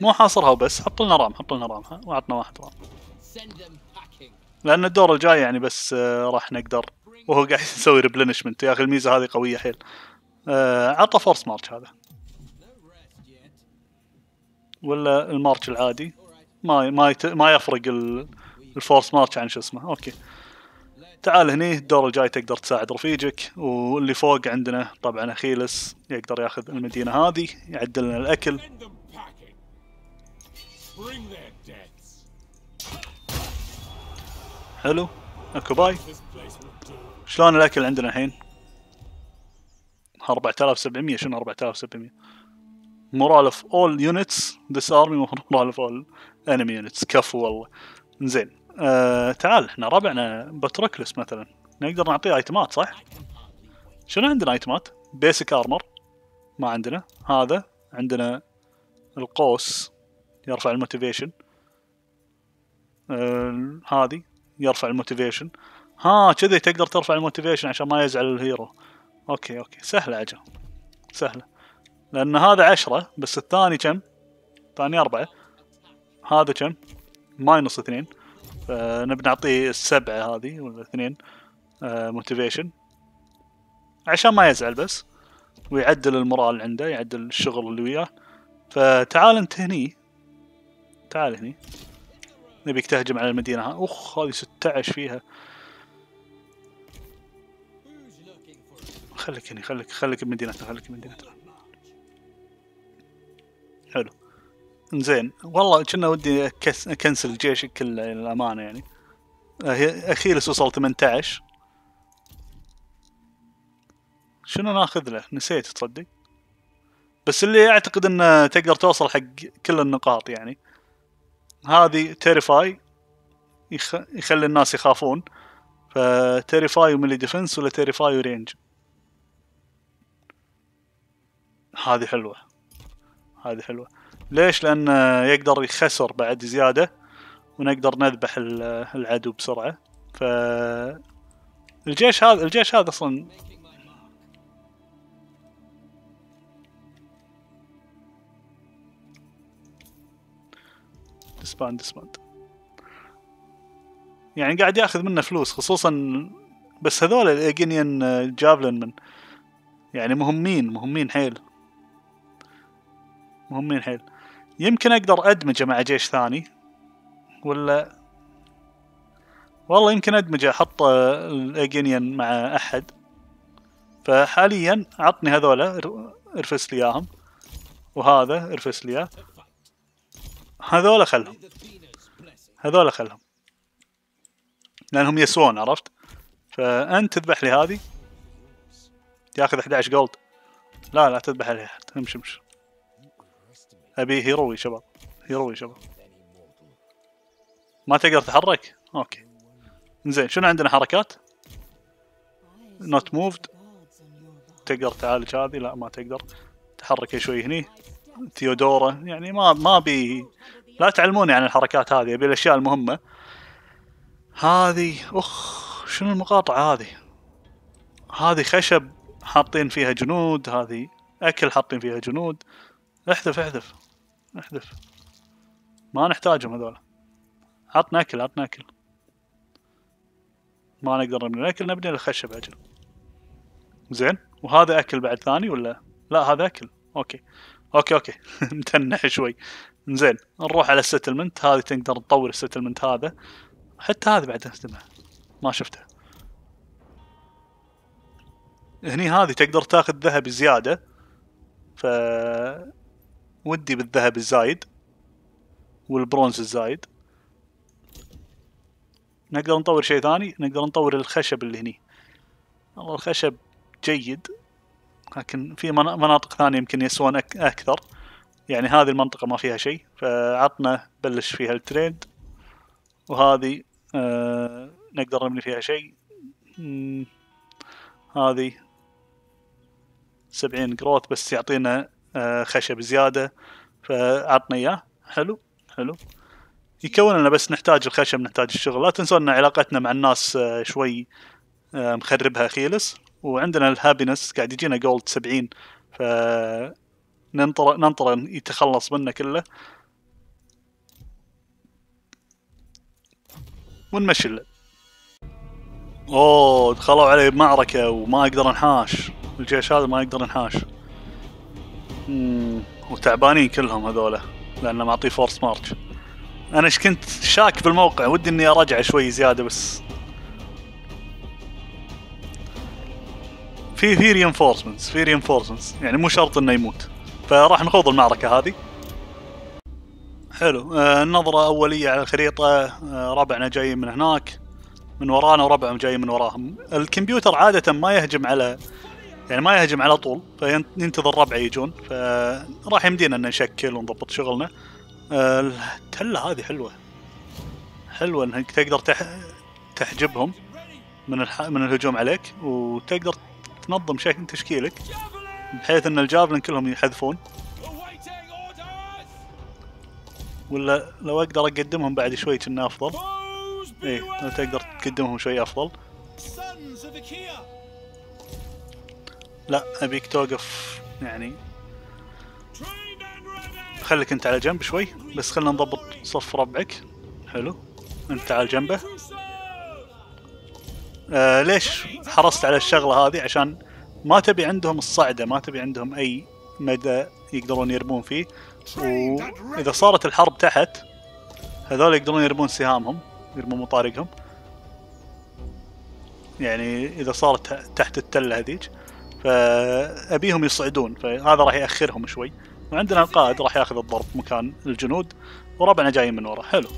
مو حاصرها وبس حط لنا رام حط لنا رام. وعطنا واحد رام. لأن الدور الجاي يعني بس آه، راح نقدر وهو قاعد يسوي ريبلنشمنت يا أخي الميزة هذه قوية حيل. آه، عطى force march هذا. ولا المارش العادي. ما ما. ما يفرق ال... ال force march عن شو اسمه. okay. تعال هني الدور الجاي تقدر تساعد رفيجك. واللي فوق عندنا طبعا أخيلس يقدر ياخذ المدينة هذه يعدل لنا الأكل. حلو. اكو باي. شلون الأكل عندنا الحين؟ 4700 شنو 4700 morale of all units this army morale of all enemy units. كفو والله. زين. آه تعال إحنا ربعنا بتروكلس مثلا. نقدر نعطيه item ات صح؟ شنو عندنا item ات؟ basic armor ما عندنا. هذا عندنا القوس يرفع ال motivation. آه هذه. يرفع ال motivation. ها كذي تقدر ترفع ال motivation عشان ما يزعل ال hero. okay okay. سهلة عجل سهلة. لأن هذا عشرة بس الثاني كم؟ الثاني أربعة. هذا كم؟ minus اثنين. فنبي نعطيه السبعة هذه ولا اثنين motivation. عشان ما يزعل بس. ويعدل ال morale عنده يعدل الشغل اللي وياه. فتعال انت هني. تعال هني. نبيك تهجم على المدينة. أخ هذه 16 فيها. خليك هني خليك خليك بمدينتنا خليك بمدينتنا حلو. زين والله كنا ودي أكنسل جيشي كله للامانه يعني. أخيرس وصل 18 شنو ناخذ له؟ نسيت تصدق. بس اللي أعتقد إنه تقدر توصل حق كل النقاط يعني. هذه terrify يخ... يخلي الناس يخافون. ف terrify و melee defence ولا terrify و range هذه حلوة. هذه حلوة. ليش؟ لأن يقدر يخسر بعد زيادة ونقدر نذبح ال- العدو بسرعة. ف الجيش هذا الجيش هذا أصلا disband disband يعني قاعد ياخذ منه فلوس خصوصا بس هذول ال Aegean javelin من يعني مهمين مهمين حيل. مهمين حيل. يمكن أقدر أدمجه مع جيش ثاني ولا؟ والله يمكن ادمج أحط الاجينيان مع أحد. فحاليا عطني هذولا إر- إرفس لي إياهم وهذا إرفس لي إياه. هذولا خلهم. هذولا خلهم. لأنهم يسوون عرفت؟ فأنت تذبح لي هذه ياخذ 11 جولد لا لا تذبح لي أحد. امشي امشي. أبي hero يا شباب. hero يا شباب. ما تقدر تتحرك okay. زين شنو عندنا حركات؟ Not moved. تقدر تعالج هذه؟ لا ما تقدر. تحرك شوي هني. ثيودورا يعني ما ما بي لا تعلموني عن الحركات هذه ابي الأشياء المهمة. هذه أخ شنو المقاطعة هذه؟ هذه خشب حاطين فيها جنود هذه أكل حاطين فيها جنود. احذف احذف احذف. ما نحتاجهم هذول. عطنا أكل عطنا أكل. ما نقدر نبني الأكل نبني الخشب أجل. زين وهذا أكل بعد ثاني ولا؟ لا هذا أكل. okay. okay okay. نتنح شوي. زين نروح على ال settlement هذه تقدر تطور ال settlement هذا. حتى هذا بعد استمع ما شفته هني هذه تقدر تاخذ ذهب زيادة. ف ودي بالذهب الزايد. والبرونز الزايد. نقدر نطور شيء ثاني. نقدر نطور الخشب اللي هني. والله الخشب جيد. لكن في منا- مناطق ثانية يمكن يسوون أكثر. يعني هذه المنطقة ما فيها شيء فعطنا بلش فيها التريد وهذه آه نقدر نبني فيها شيء. هذه سبعين growth بس يعطينا آه خشب زيادة فعطنا إياه. حلو حلو. يكون لنا بس نحتاج الخشب نحتاج الشغل. لا تنسون إن علاقتنا مع الناس آه، شوي مخربها أخيلس. وعندنا ال happiness قاعد يجينا gold 70 ف ننطر ننطر يتخلص منه كله. ونمشي اللعب أوه دخلوا علي بمعركة وما أقدر انحاش الجيش هذا ما يقدر ينحاش. وتعبانين كلهم هذولا لأنه معطيه force march أنا إيش كنت شاك بالموقع ودي إني ارجع شوي زيادة بس في في reinforcements في reinforcements يعني مو شرط إنه يموت. فراح نخوض المعركة هذه. حلو. آه النظرة أولية على الخريطة آه ربعنا جايين من هناك. من ورانا وربعهم جايين من وراهم. الكمبيوتر عادة ما يهجم على يعني ما يهجم على طول فينتظر ربعه يجون. فراح يمدينا ان نشكل ونضبط شغلنا. آه، التلة هذه حلوة. حلوة انك تقدر تح... تحجبهم من الح... من الهجوم عليك وتقدر تنظم شكل تشكيلك بحيث إن الجافلن كلهم يحذفون! ولا لو أقدر أقدمهم بعد شوي كنا أفضل إيه لو! تقدر تقدمهم شوي أفضل! لا أبيك توقف يعني! خليك أنت على جنب شوي بس خلنا نضبط صف ربعك حلو أنت على جنبه! آه ليش حرصت على الشغلة هذه؟ عشان ما تبي عندهم الصعدة ما تبي عندهم أي مدى يقدرون يرمون فيه. وإذا صارت الحرب تحت هذول يقدرون يرمون سهامهم يرمون مطارقهم. يعني إذا صارت تحت التلة هذيك فأبيهم يصعدون فهذا راح يأخرهم شوي. وعندنا القائد راح ياخذ الضرب مكان الجنود وربعنا جايين من ورا. حلو.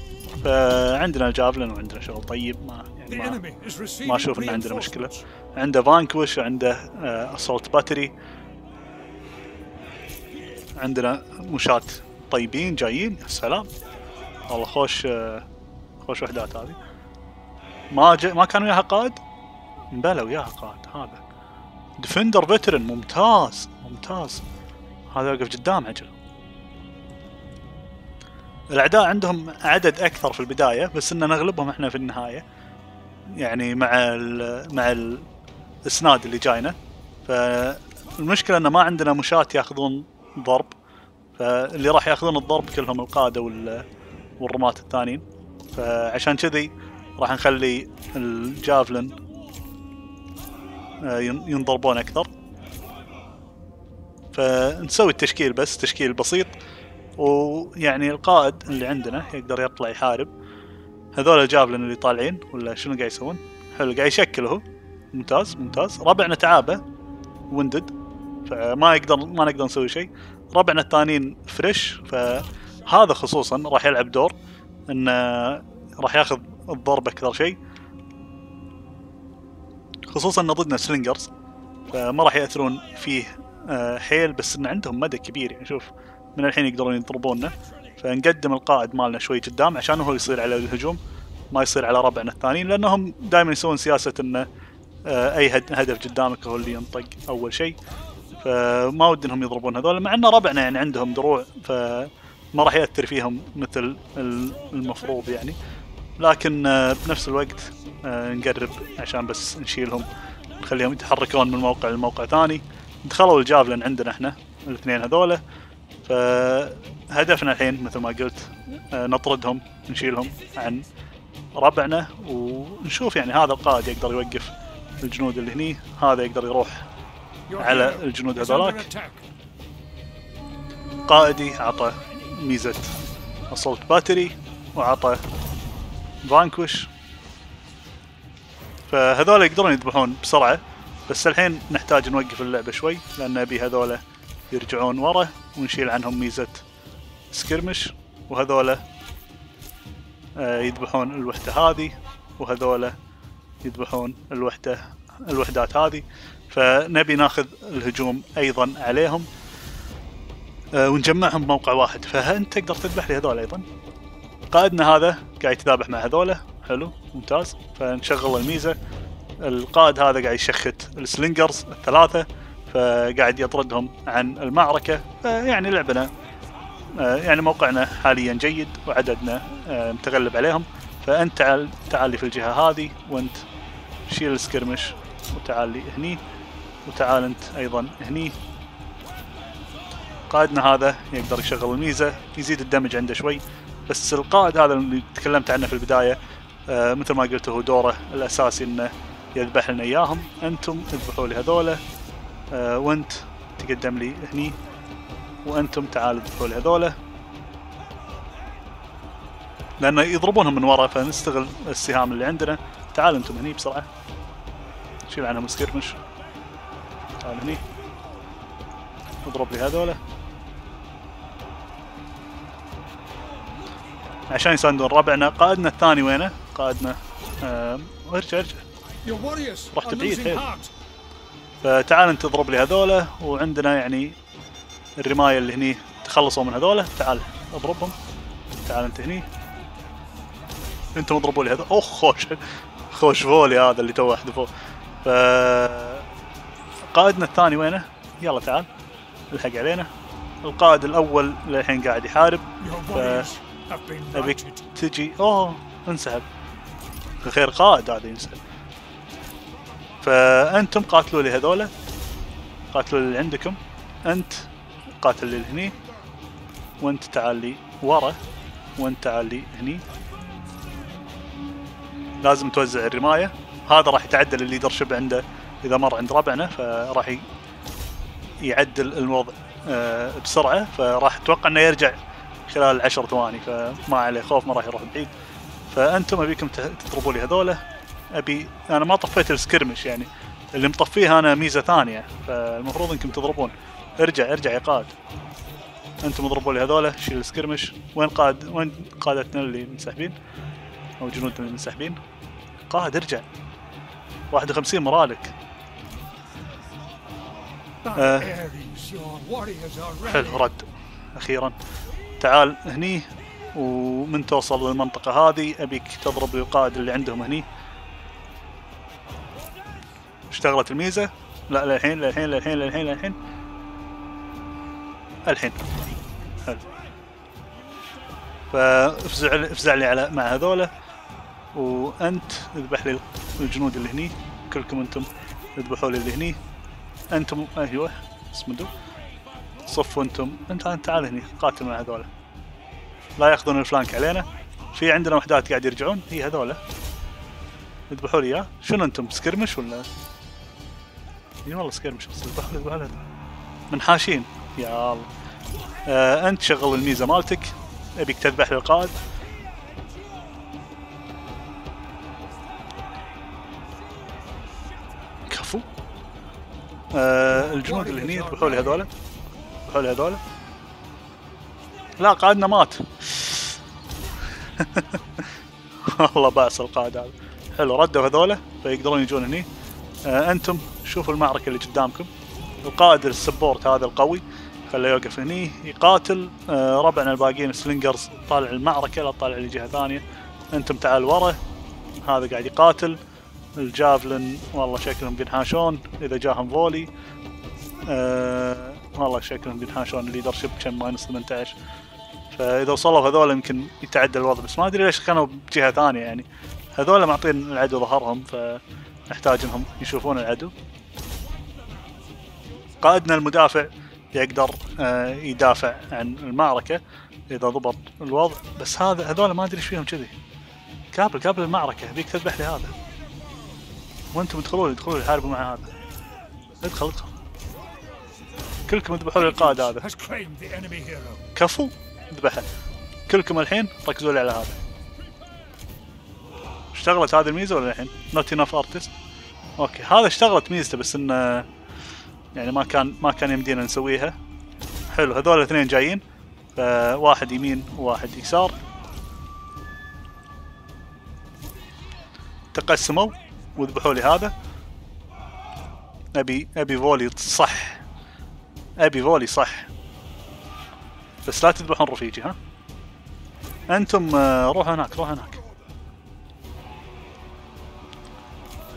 فعندنا ال javelin وعندنا شغل طيب ما ما أشوف ان عندنا مشكلة. عنده vanguard عنده assault battery عندنا مشاة طيبين جايين. يا سلام. والله خوش آه، خوش وحدات هذه. ما ج... ما كان وياها قائد؟ بلا وياها قائد هذا. defender veteran ممتاز ممتاز. هذا يوقف قدام عجل. الأعداء عندهم عدد أكثر في البداية بس ان نغلبهم إحنا في النهاية. يعني مع ال مع ال الاسناد اللي جاينا. فالمشكلة انه ما عندنا مشاة ياخذون ضرب. فاللي راح ياخذون الضرب كلهم القادة وال والرماة الثانيين. فعشان كذي راح نخلي الجافلن آه، ين- ينضربون أكثر. فنسوي التشكيل بس تشكيل بسيط. ويعني القائد اللي عندنا يقدر يطلع يحارب. هذول الجافلن اللي طالعين ولا شنو قاعد يسوون؟ حلو قاعد يشكل هو. ممتاز ممتاز. ربعنا تعابه وندد فما يقدر ما نقدر نسوي شيء. ربعنا الثانيين فريش فهذا خصوصا راح يلعب دور انه راح ياخذ الضرب أكثر شيء. خصوصا إن ضدنا سلينجرز فما راح يأثرون فيه آه، حيل بس إن عندهم مدى كبير. يعني شوف من الحين يقدرون يضربوننا. فنقدم القائد مالنا شوي قدام عشان هو يصير على الهجوم ما يصير على ربعنا الثانيين لأنهم دائما يسوون سياسة إنه آه، أي هد- هدف قدامك هو اللي ينطق أول شيء. فما ودي إنهم يضربون هذول مع ان ربعنا يعني عندهم دروع فما راح يأثر فيهم مثل ال- المفروض يعني. لكن آه، بنفس الوقت آه، نقرب عشان بس نشيلهم نخليهم يتحركون من موقع لموقع ثاني. دخلوا الجافلن عندنا إحنا الاثنين هذولا. فهدفنا الحين مثل ما قلت آه، نطردهم نشيلهم عن ربعنا ونشوف يعني هذا القائد يقدر يوقف الجنود اللي هني هذا يقدر يروح على الجنود هذولاك. قائدي عطى ميزة assault باتري وعطى فانكوش فهذول يقدرون يذبحون بسرعة بس الحين نحتاج نوقف اللعبة شوي لأن أبي هذول يرجعون ورا ونشيل عنهم ميزة سكرمش وهذول آه، يذبحون الوحدة هذه وهذول يذبحون الوحدة الوحدات هذه. فنبي ناخذ الهجوم أيضا عليهم آه، ونجمعهم بموقع واحد. فانت تقدر تذبح لي هذول أيضا؟ قائدنا هذا قاعد يتذابح مع هذوله حلو ممتاز. فنشغل الميزة. القائد هذا قاعد يشخت السلينجرز الثلاثة. فقاعد يطردهم عن المعركة. فيعني لعبنا آه، يعني موقعنا حاليا جيد وعددنا آه، متغلب عليهم. فأنت تعال تعال لي في الجهة هذه وأنت شيل السكرمش وتعال لي هني وتعال أنت أيضا هني. قائدنا هذا يقدر يشغل الميزة يزيد الدمج عنده شوي. بس القائد هذا اللي تكلمت عنه في البداية آه مثل ما قلت هو دوره الأساسي إنه يذبح لنا إياهم. أنتم اذبحوا لي هذولا آه وأنت تقدم لي هني وأنتم تعالوا اذبحوا لي هذولا. لأنه يضربونهم من ورا فنستغل السهام اللي عندنا. تعالوا أنتم هني بسرعة. شيل عنهم سكرمش تعال هني. اضرب لي هذولا. عشان يساندون ربعنا. قائدنا الثاني وينه؟ قائدنا آه ارجع ارجع. رحت بعيد حيل. فتعال انت اضرب لي هذولا وعندنا يعني الرماية اللي هني تخلصوا من هذولا. تعال اضربهم. تعال انت هني. أنتم اضربوا لي هذول اخ خوش. خوش فولي هذا اللي تو احذفوه ف قائدنا الثاني وينه؟ يلا تعال. الحق علينا. القائد الأول للحين قاعد يحارب. Been أبيك. تجي. أوه انسحب. غير قائد هذا ينسحب. فأنتم قاتلوا لي هذولا. قاتلوا اللي عندكم. أنت قاتل اللي هني وأنت تعال لي ورا. وأنت تعال لي هني. لازم توزع الرماية. هذا راح يتعدل ال leadership عنده إذا مر عند ربعنا فراح يعدل الوضع آه، بسرعة. فراح أتوقع إنه يرجع خلال عشر ثواني فما عليه خوف ما راح يروح بعيد. فأنتم أبيكم تضربوا لي هذولا. أبي أنا ما طفيت ال skirmish يعني اللي مطفيه أنا ميزة ثانية فالمفروض إنكم تضربون. ارجع ارجع يا قائد أنتم اضربوا لي هذولا شيل السكرمش. وين قائد وين قادتنا اللي منسحبين؟ أو جنودنا اللي منسحبين؟ قائد ارجع. 51 مرالك. ready. حلو رد. أخيرا. تعال هني ومن توصل للمنطقة هذه أبيك تضرب القائد اللي عندهم هني. اشتغلت الميزة. لا للحين للحين للحين للحين للحين. الحين. حلو فافزع افزع لي على مع هذولا. وأنت اذبح لي الجنود اللي هني. كلكم أنتم اذبحوا لي اللي هني. أنتم أيوه اسمدوا صفوا أنتم. أنت تعال هني قاتل مع هذولا. لا يأخذون الفلانك علينا. في عندنا وحدات قاعد يرجعون. هي هذولا. اذبحوا لي إياه. شنو أنتم سكرمش ولا؟ متاكدين والله سكير مش قصدي الولد منحاشين يا الله. آه أنت شغل الميزة مالتك. أبيك تذبح للقائد كفو. آه الجنود اللي هني يذبحوا لي هذول يذبحوا لي هذول لا قائدنا مات. والله بأس القائد هذا. حلو ردوا هذولا. فيقدرون يجون هني. آه أنتم. شوفوا المعركة اللي قدامكم. القائد ال support هذا القوي خليه يوقف هني يقاتل آه ربعنا الباقيين slingers طالع المعركة لا طالع لي جهة ثانية. أنتم تعال ورا. هذا قاعد يقاتل. ال javelin والله شكلهم بينحاشون إذا جاهم volley آه والله شكلهم بينحاشون ال leadership كم minus 18 فإذا وصلوا هذول يمكن يتعدى الوضع. بس ما أدري ليش كانوا بجهة ثانية يعني. هذول معطين العدو ظهرهم فنحتاج إنهم يشوفون العدو. قائدنا المدافع يقدر آه، يدافع عن المعركة إذا ضبط الوضع. بس هذا هذول ما أدري إيش فيهم كذي. قابل قابل المعركة. أبيك تذبح لي هذا. وأنتم ادخلوا ادخلوا حاربوا مع هذا. ادخل ادخل. كلكم اذبحوا لي القائد هذا. كفو. اذبحه. كلكم الحين ركزوا لي على هذا. اشتغلت هذه الميزة ولا الحين؟ not enough aristeia okay. هذا اشتغلت ميزته بس إنه يعني ما كان ما كان يمدينا نسويها. حلو هذول الاثنين جايين. فواحد يمين وواحد يسار. تقسموا وذبحوا لي هذا. ابي أبي volley صح أبي volley صح. بس لا تذبحون رفيجي ها؟ أنتم آه، روحوا هناك روحوا هناك.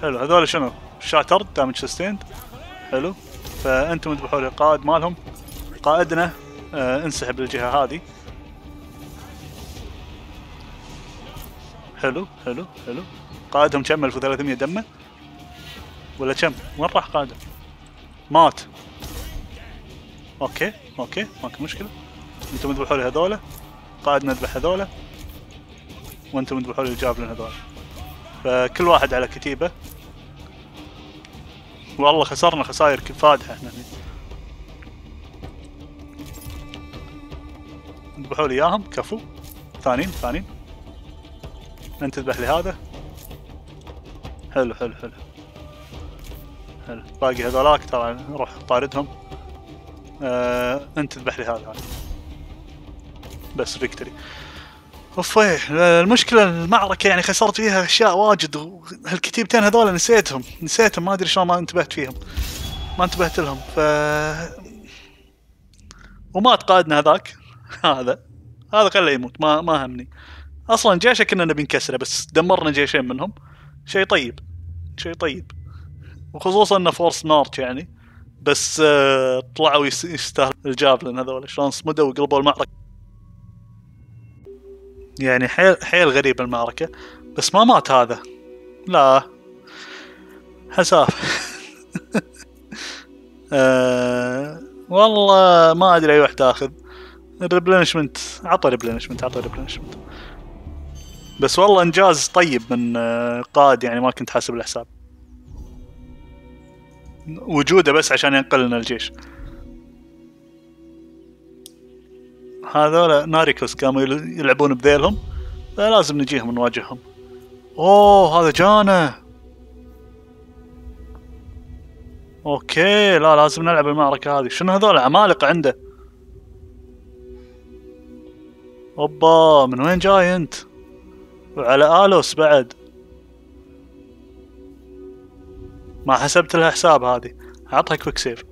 حلو هذول شنو؟ shattered damage sustained حلو. فأنتم اذبحوا لي القائد مالهم. قائدنا آه انسحب للجهه هذه. حلو حلو حلو. قائدهم كم؟ 1300 دمه. ولا كم؟ وين راح قائده مات. okay okay ماكو مشكلة. أنتم اذبحوا لي هذولا. قائدنا اذبح هذولا. وأنتم اذبحوا لي ال javelin هذولا. فكل واحد على كتيبة. والله خسرنا خسائر فادحة. إحنا هني. اذبحوا لي إياهم كفو. ثانيين ثانيين. أنت اذبح لي هذا. حلو حلو حلو. حلو. باقي هذولاك ترى روح طاردهم. آه، أنت تذبح لي هذا. بس victory اوف المشكلة المعركة يعني خسرت فيها أشياء واجد وهالكتيبتين هذول نسيتهم. نسيتهم. ما أدري شلون ما انتبهت فيهم. ما انتبهت لهم. ف ومات قائدنا هذاك. هذا. هذا خله يموت. ما ما همني. أصلا جيشه كنا نبي نكسره بس دمرنا جيشين منهم. شيء طيب. شيء طيب. وخصوصا انه force march يعني. بس آه، طلعوا يس- يستاهلوا ال javelin هذول. شلون صمدوا وقلبوا المعركة. يعني حيل حيل غريب المعركة بس ما مات هذا. لا. حساف آه والله ما أدري أي واحد آخذ. ال replenishment عطى replenishment عطى replenishment بس والله إنجاز طيب من آه، قائد يعني ما كنت حاسب الحساب. وجوده بس عشان ينقل لنا الجيش. هذول ناريكوس كانوا يل- يلعبون بذيلهم فلازم نجيهم نواجههم أوه هذا جانا. okay لا لازم نلعب المعركة هذه. شنو هذول؟ عمالقة عنده. أوبا من وين جاي أنت؟ وعلى آلوس بعد. ما حسبت لها حساب هذه. عطها quick save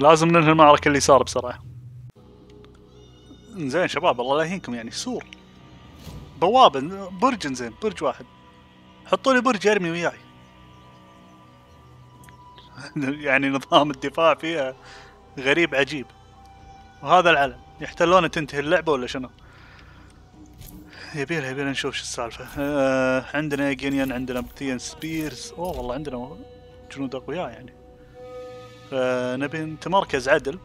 لازم ننهي المعركة اللي صار بسرعة. زين شباب الله لا يهينكم يعني. سور. بوابة برج زين برج واحد. حطوا لي برج يرمي وياي. يعني نظام الدفاع فيها غريب عجيب. وهذا العلم. يحتلونه تنتهي اللعبة ولا شنو؟ يبينا يبينا نشوف شو السالفة. آه عندنا Aeginian عندنا Phthian spears أوه والله عندنا جنود أقوياء يعني. فنبي نتمركز عدل.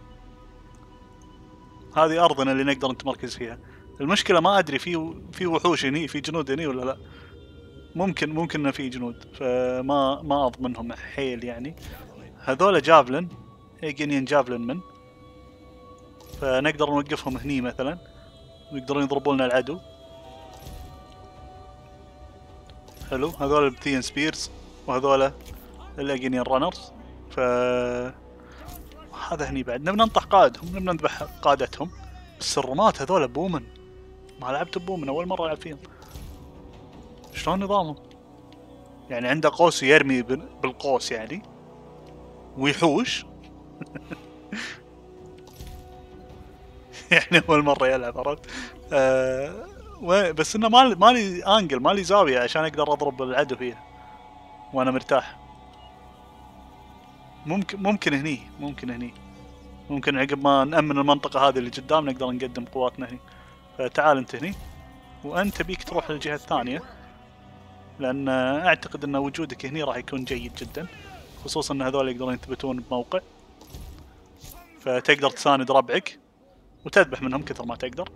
هذه أرضنا اللي نقدر نتمركز فيها. المشكلة ما أدري في في وحوش هني في جنود هني ولا لا. ممكن ممكن انه في جنود فما ما أضمنهم حيل يعني. هذول javelin Aeginian javelin men؟ فنقدر نوقفهم هني مثلا. ويقدرون يضربون لنا العدو. حلو. هذول ال Phthian spears وهذول ال Aeginian runners. ف هذا هني بعد. نبي ننطح قائدهم نبي نذبح قادتهم. بس الرمات هذول بومن. ما لعبت بومن أول مرة ألعب فيهم. شلون نظامهم؟ يعني عنده قوس يرمي بال- بالقوس يعني. ويحوش. يعني أول مرة يلعب عرفت؟ آه بس إنه مالي مالي انجل مالي زاوية عشان أقدر أضرب العدو فيها. وأنا مرتاح. ممكن ممكن هني ممكن هني. ممكن عقب ما نأمن المنطقة هذه اللي قدام نقدر نقدم قواتنا هني. فتعال انت هني وأنت بيك تروح للجهة الثانية لأن أعتقد أن وجودك هني راح يكون جيد جدا خصوصا أن هذول يقدرون يثبتون بموقع. فتقدر تساند ربعك وتذبح منهم كثر ما تقدر.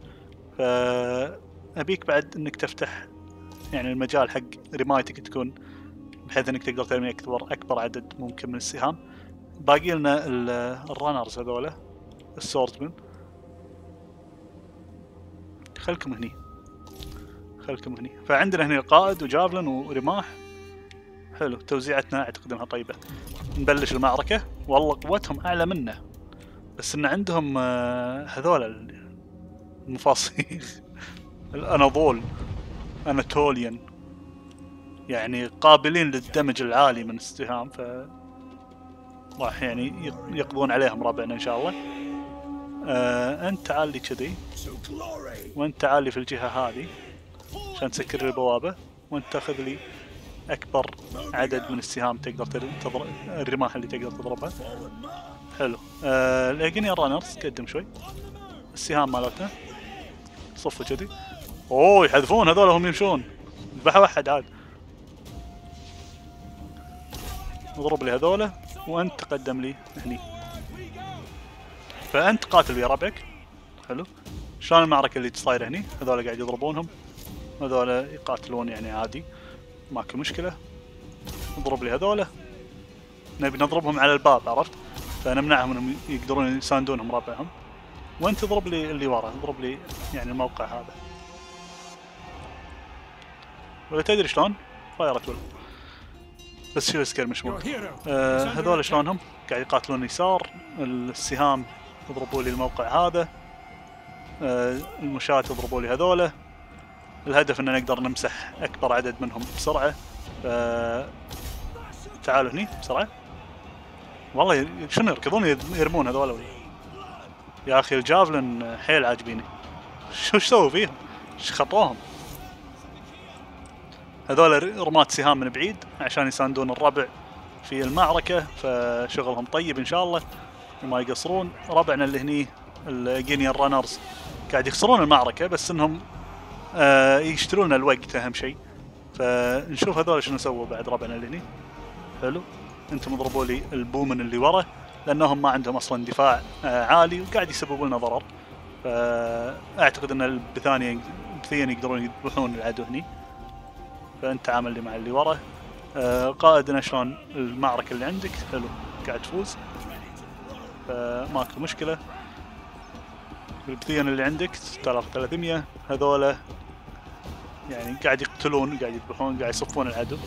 فأبيك بعد أنك تفتح يعني المجال حق رمايتك تكون بحيث أنك تقدر ترمي اكبر أكبر عدد ممكن من السهام. باقي لنا ال- الرانرز هذولا السورتمن خلكم هني. خلكم هني. فعندنا هني القائد وجافلن ورماح. حلو. توزيعتنا أعتقد إنها طيبة. نبلش المعركة. والله قوتهم أعلى منا بس إن عندهم آه، هذول المفاصيل. الأناضول. أناتوليان. يعني قابلين للدمج العالي من السهام ف راح يعني يق- يقضون عليهم ربعنا إن شاء الله. آه أنت تعال لي كذي وأنت تعال لي في الجهة هذه. عشان تسكر البوابة وأنت تأخذ لي أكبر عدد من السهام تقدر تضرب الرماح اللي تقدر تضربها. حلو. آه الأجنيا رانرز قدم شوي. السهام مالتنا. صفوا كذي. أوه يحذفون هذول هم يمشون. ذبحوا واحد عاد. اضرب لي هذولا وانت تقدم لي هني. فأنت قاتل ويا ربعك. حلو. شلون المعركة اللي صايرة هني؟ هذول قاعد يضربونهم. هذول يقاتلون يعني عادي. ماكو مشكلة. اضرب لي هذولا. نبي نضربهم على الباب عرفت؟ فنمنعهم انهم يقدرون يساندونهم ربعهم. وانت اضرب لي اللي ورا اضرب لي يعني الموقع هذا. ولا تدري شلون؟ fire at will بس شو ال skirmish ممكن آه هذول شلونهم؟ قاعد يقاتلون يسار. السهام يضربوا لي الموقع هذا. آه المشاة يضربوا لي هذولا. الهدف إن نقدر نمسح أكبر عدد منهم بسرعة. آه تعالوا هني بسرعة. والله شنو يركضون؟ يرمون هذول يا أخي الجافلن حيل عاجبيني. شو سووا فيهم؟ إيش خطوهم؟ هذول رمات سهام من بعيد عشان يساندون الربع في المعركة فشغلهم طيب إن شاء الله. وما يقصرون. ربعنا اللي هني ال Aeginian runners قاعد يخسرون المعركة بس إنهم آه يشترون الوقت أهم شيء. فنشوف هذول شنو سووا بعد ربعنا اللي هني. حلو. أنتم اضربوا لي ال bowmen اللي ورا لأنهم ما عندهم أصلا دفاع آه عالي وقاعد يسببوا لنا ضرر. فأعتقد إن البثانية البثيين يقدرون يذبحون العدو هني. فأنت تعامل لي مع اللي ورا آه قائدنا شلون المعركة اللي عندك؟ حلو. قاعد تفوز. فماكو مشكلة. البثيين اللي عندك 6300 هذولا يعني قاعد يقتلون قاعد يذبحون قاعد يصفون العدو.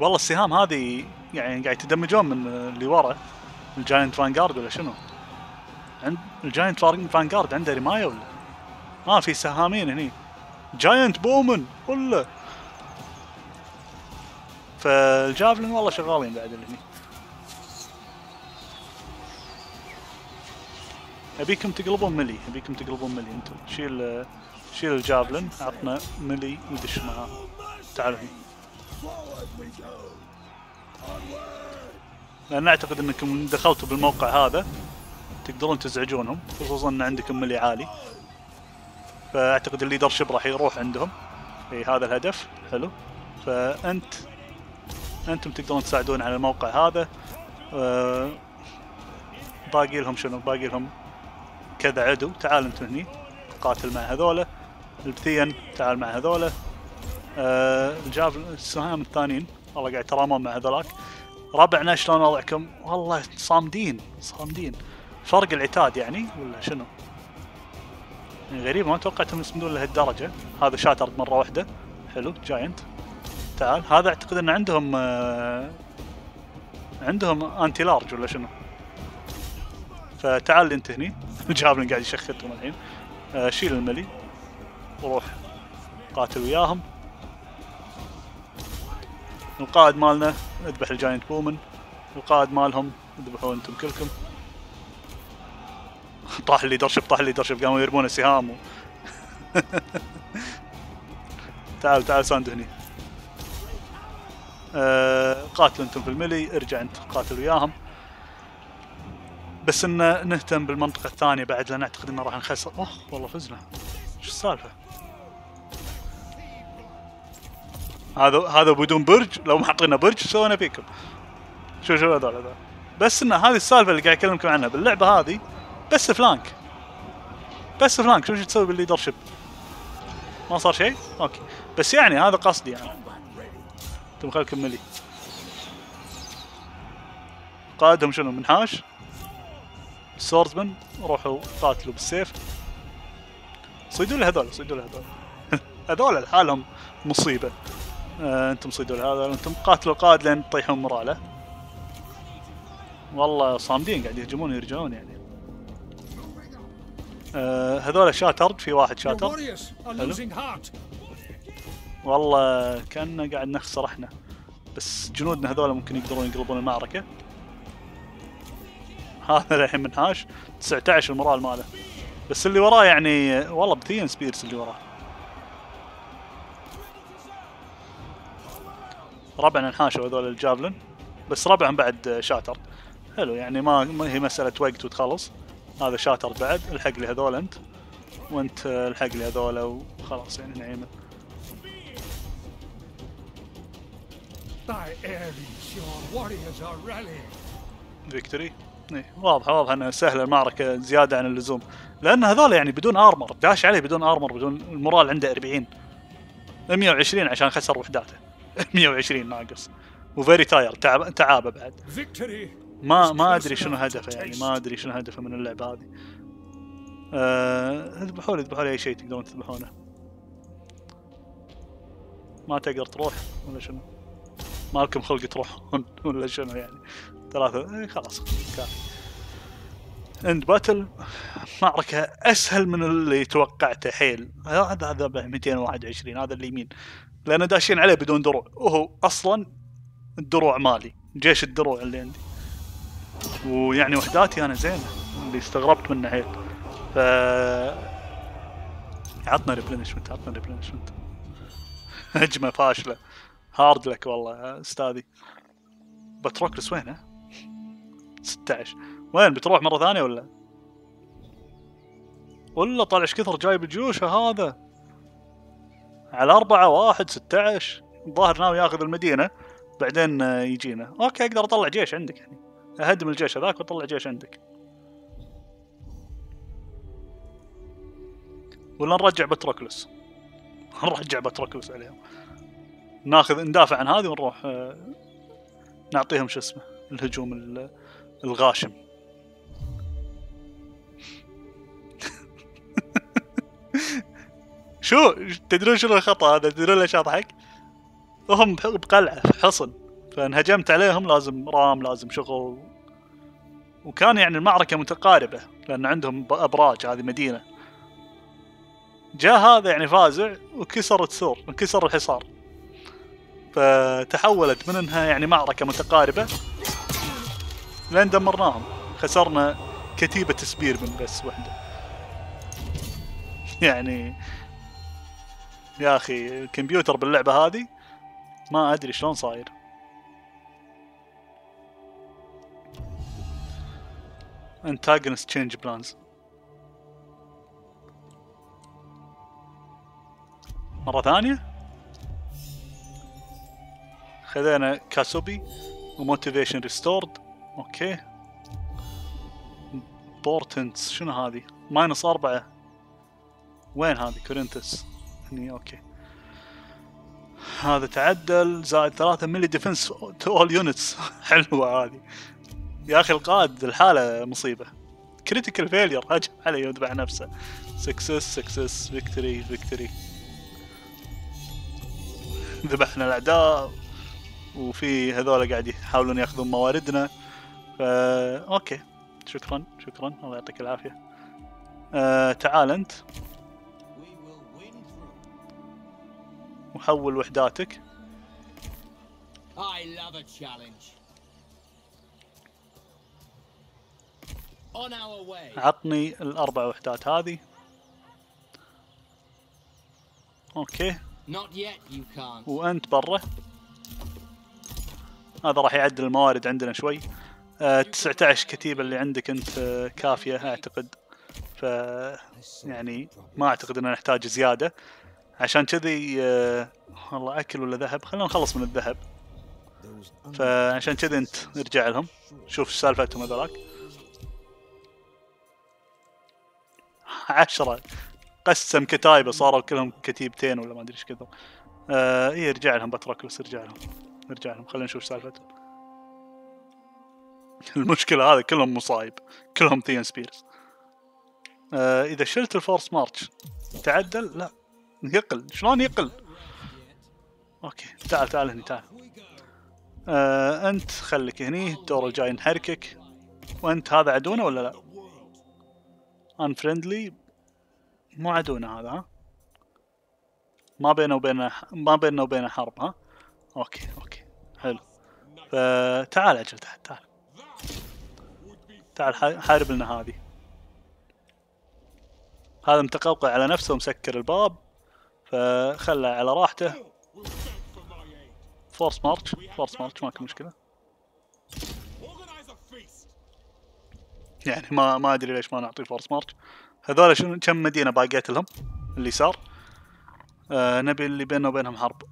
والله السهام هذه يعني قاعد يتدمجون من اللي ورا ال giant vanguard ولا شنو؟ عند ال giant van- vanguard عنده رماية ولا؟ آه في سهامين هني. giant bowmen ولا فالجافلن والله شغالين بعد اللي هني. أبيكم تقلبون ملي. أبيكم تقلبون ملي. أنتم. شيل شيل الجافلن عطنا ملي ودش معاه. تعالوا هني. لأن أعتقد إنكم دخلتوا بالموقع هذا. تقدرون تزعجونهم. خصوصا إن عندكم ملي عالي. فأعتقد الليدر شيب راح يروح عندهم اي هذا الهدف. حلو. فأنت أنتم تقدرون تساعدون على الموقع هذا. آه، باقي لهم شنو؟ باقي لهم كذا عدو. تعال انت هني قاتل مع هذولا. البثيان تعال مع هذولا. الجاف السهام الثانيين. والله قاعد يترامون مع هذولاك. ربعنا شلون وضعكم؟ والله صامدين صامدين. فرق العتاد يعني ولا شنو؟ غريب ما توقعتهم يصمدون لهالدرجة هذا shattered مرة واحدة. حلو giant. تعال. هذا أعتقد إن عندهم آه، عندهم anti large ولا شنو. فتعال أنت هني. javelin قاعد يشختهم الحين. آه، شيل ال melee. وروح قاتل وياهم. القائد مالنا اذبح ال giant bowmen. القائد مالهم اذبحوا أنتم كلكم. طاح ال leadership طاح ال leadership قاموا يرمون سهام و... تعال تعال ساند هني. آه قاتلوا أنتم في ال melee ارجع انت قاتل وياهم. بس إن نهتم بالمنطقة الثانية بعد لأن أعتقد إنه راح نخسر. أوه والله فزنا. شو السالفة؟ هذا هذا بدون برج؟ لو ما حطينا برج سوينا فيكم؟ شو شو هذول هذول؟ بس إن هذه السالفة اللي قاعد أكلمكم عنها باللعبة هذه بس flank بس flank شو شو تسوي بال leadership؟ ما صار شيء؟ okay. بس يعني هذا قصدي يعني. أنتم خلكم melee قائدهم شنو؟ منحاش. swordsmen روحوا قاتلوا بالسيف. صيدوا لي هذول صيدوا لي هذول. هذول لحالهم مصيبة. آه أنتم صيدوا لي هذا أنتم قاتلوا القائد لين تطيحون مراله. والله صامدين قاعد يهجمون ويرجعون يعني. آه هذول شاترد في واحد شاتر. والله كأننا قاعد نخسر إحنا. بس جنودنا هذول ممكن يقدرون يقلبون المعركة. هذا الحين منحاش 19 المورال ماله. بس اللي وراه يعني والله بثيان سبيرز اللي وراه. ربعنا انحاشوا هذول الجافلن. بس ربعهم بعد شاتر حلو يعني ما ما هي مسألة وقت وتخلص. هذا شاتر بعد الحق لي هذول أنت. وأنت الحق لي هذول وخلاص يعني نعيمة. victory إيه واضحه واضحه انها سهله المعركة زيادة عن اللزوم. لأن هذول يعني بدون armor داش عليه بدون armor بدون ال morale عنده 40 120 عشان خسر وحداته. 120 ناقص. و very tired تعب تعابه بعد. ما ما أدري شنو هدفه يعني ما أدري شنو هدفه من اللعبة هذه. آه، اذبحوا لي اذبحوا لي أي شيء تقدرون تذبحونه. ما تقدر تروح ولا شنو؟ ما لكم خلق تروحون ولا شنو يعني؟ ثلاثة إيه خلاص كافي إند باتل معركة أسهل من اللي توقعته حيل. هذا هذا ب 221 هذا اليمين لأن داشين عليه بدون دروع. وهو أصلا الدروع مالي جيش الدروع اللي عندي. ويعني وحداتي أنا زينه اللي استغربت منه حيل ف عطنا replenishment عطنا replenishment هجمه فاشلة. hard luck والله أستاذي. بتروكلس وينه؟ 16 وين بتروح مرة ثانية ولا؟ ولا طالع إيش كثر جايب جيوشه هذا؟ على أربعة واحد 16 الظاهر ناوي ياخذ المدينة بعدين يجينا. okay أقدر أطلع جيش عندك يعني. اهدم الجيش هذاك واطلع جيش عندك. ولا نرجع بتروكلس نرجع بتروكلس عليهم. ناخذ ندافع عن هذه ونروح آه، نعطيهم شو اسمه الهجوم ال- الغاشم. شو؟ تدرون شنو الخطأ هذا؟ تدرون ليش أضحك؟ وهم بقلعة في حصن. فانهجمت عليهم لازم رام لازم شغل. وكان يعني المعركة متقاربة لأن عندهم أبراج هذه مدينة. جاء هذا يعني فازع وكسر السور كسر الحصار. فتحولت من إنها يعني معركة متقاربة لين دمرناهم. خسرنا كتيبة سبير من بس وحدة. يعني يا أخي الكمبيوتر باللعبة هذه ما أدري شلون صاير. Antagonist change plans. مرة ثانية خذينا كاسوبي و motivation restored okay portents شنو هذه؟ minus أربعة. وين هذه؟ كورنتس هني okay هذا تعدل زائد ثلاثة melee defence to all units حلوة هذه. يا أخي القائد الحالة مصيبة. critical failure هجم عليه يذبح نفسه. success success victory victory ذبحنا الأعداء وفي هذول قاعد يحاولون يأخذون مواردنا. فا okay. شكرا شكرا. الله يعطيك العافية. آه تعال أنت. وحول وحداتك. I love a challenge. عطني الأربع وحدات هذه. أوكي. Not yet, you can't. وأنت برا. هذا راح يعدل الموارد عندنا شوي. آه 19 كتيبة اللي عندك أنت آه كافية أعتقد. ف يعني ما أعتقد ان نحتاج زيادة. عشان كذي آه والله أكل ولا ذهب؟ خلينا نخلص من الذهب. فعشان كذي أنت ارجع لهم. شوف سالفتهم هذولاك. عشرة. قسم كتايبة صاروا كلهم كتيبتين ولا ما أدري إيش كثر. آه إيه ارجع لهم بتركلس ارجع لهم. ارجع لهم. خلينا نشوف سالفتهم المشكلة هذا كلهم مصايب. كلهم Phthian spears آه إذا شلت ال forced march تعدل؟ لا. يقل. شلون يقل؟ okay. تعال تعال هني تعال. آه أنت خليك هني. الدور الجاي نحركك. وأنت هذا عدونا ولا لا؟ friendly مو عدونا هذا ها؟ ما بينه وبينه ما بيننا وبينه حرب ها؟ okay okay. حلو. فتعال أجل تعال. تعال تعال حارب لنا هذه. هذا متقوقع على نفسه ومسكر الباب. فخله على راحته. forced march forced march ماكو مشكلة. يعني ما ما أدري ليش ما نعطي forced march هذول شنو؟ كم مدينة باقيت لهم؟ اللي صار. آه نبي اللي بيننا وبينهم حرب.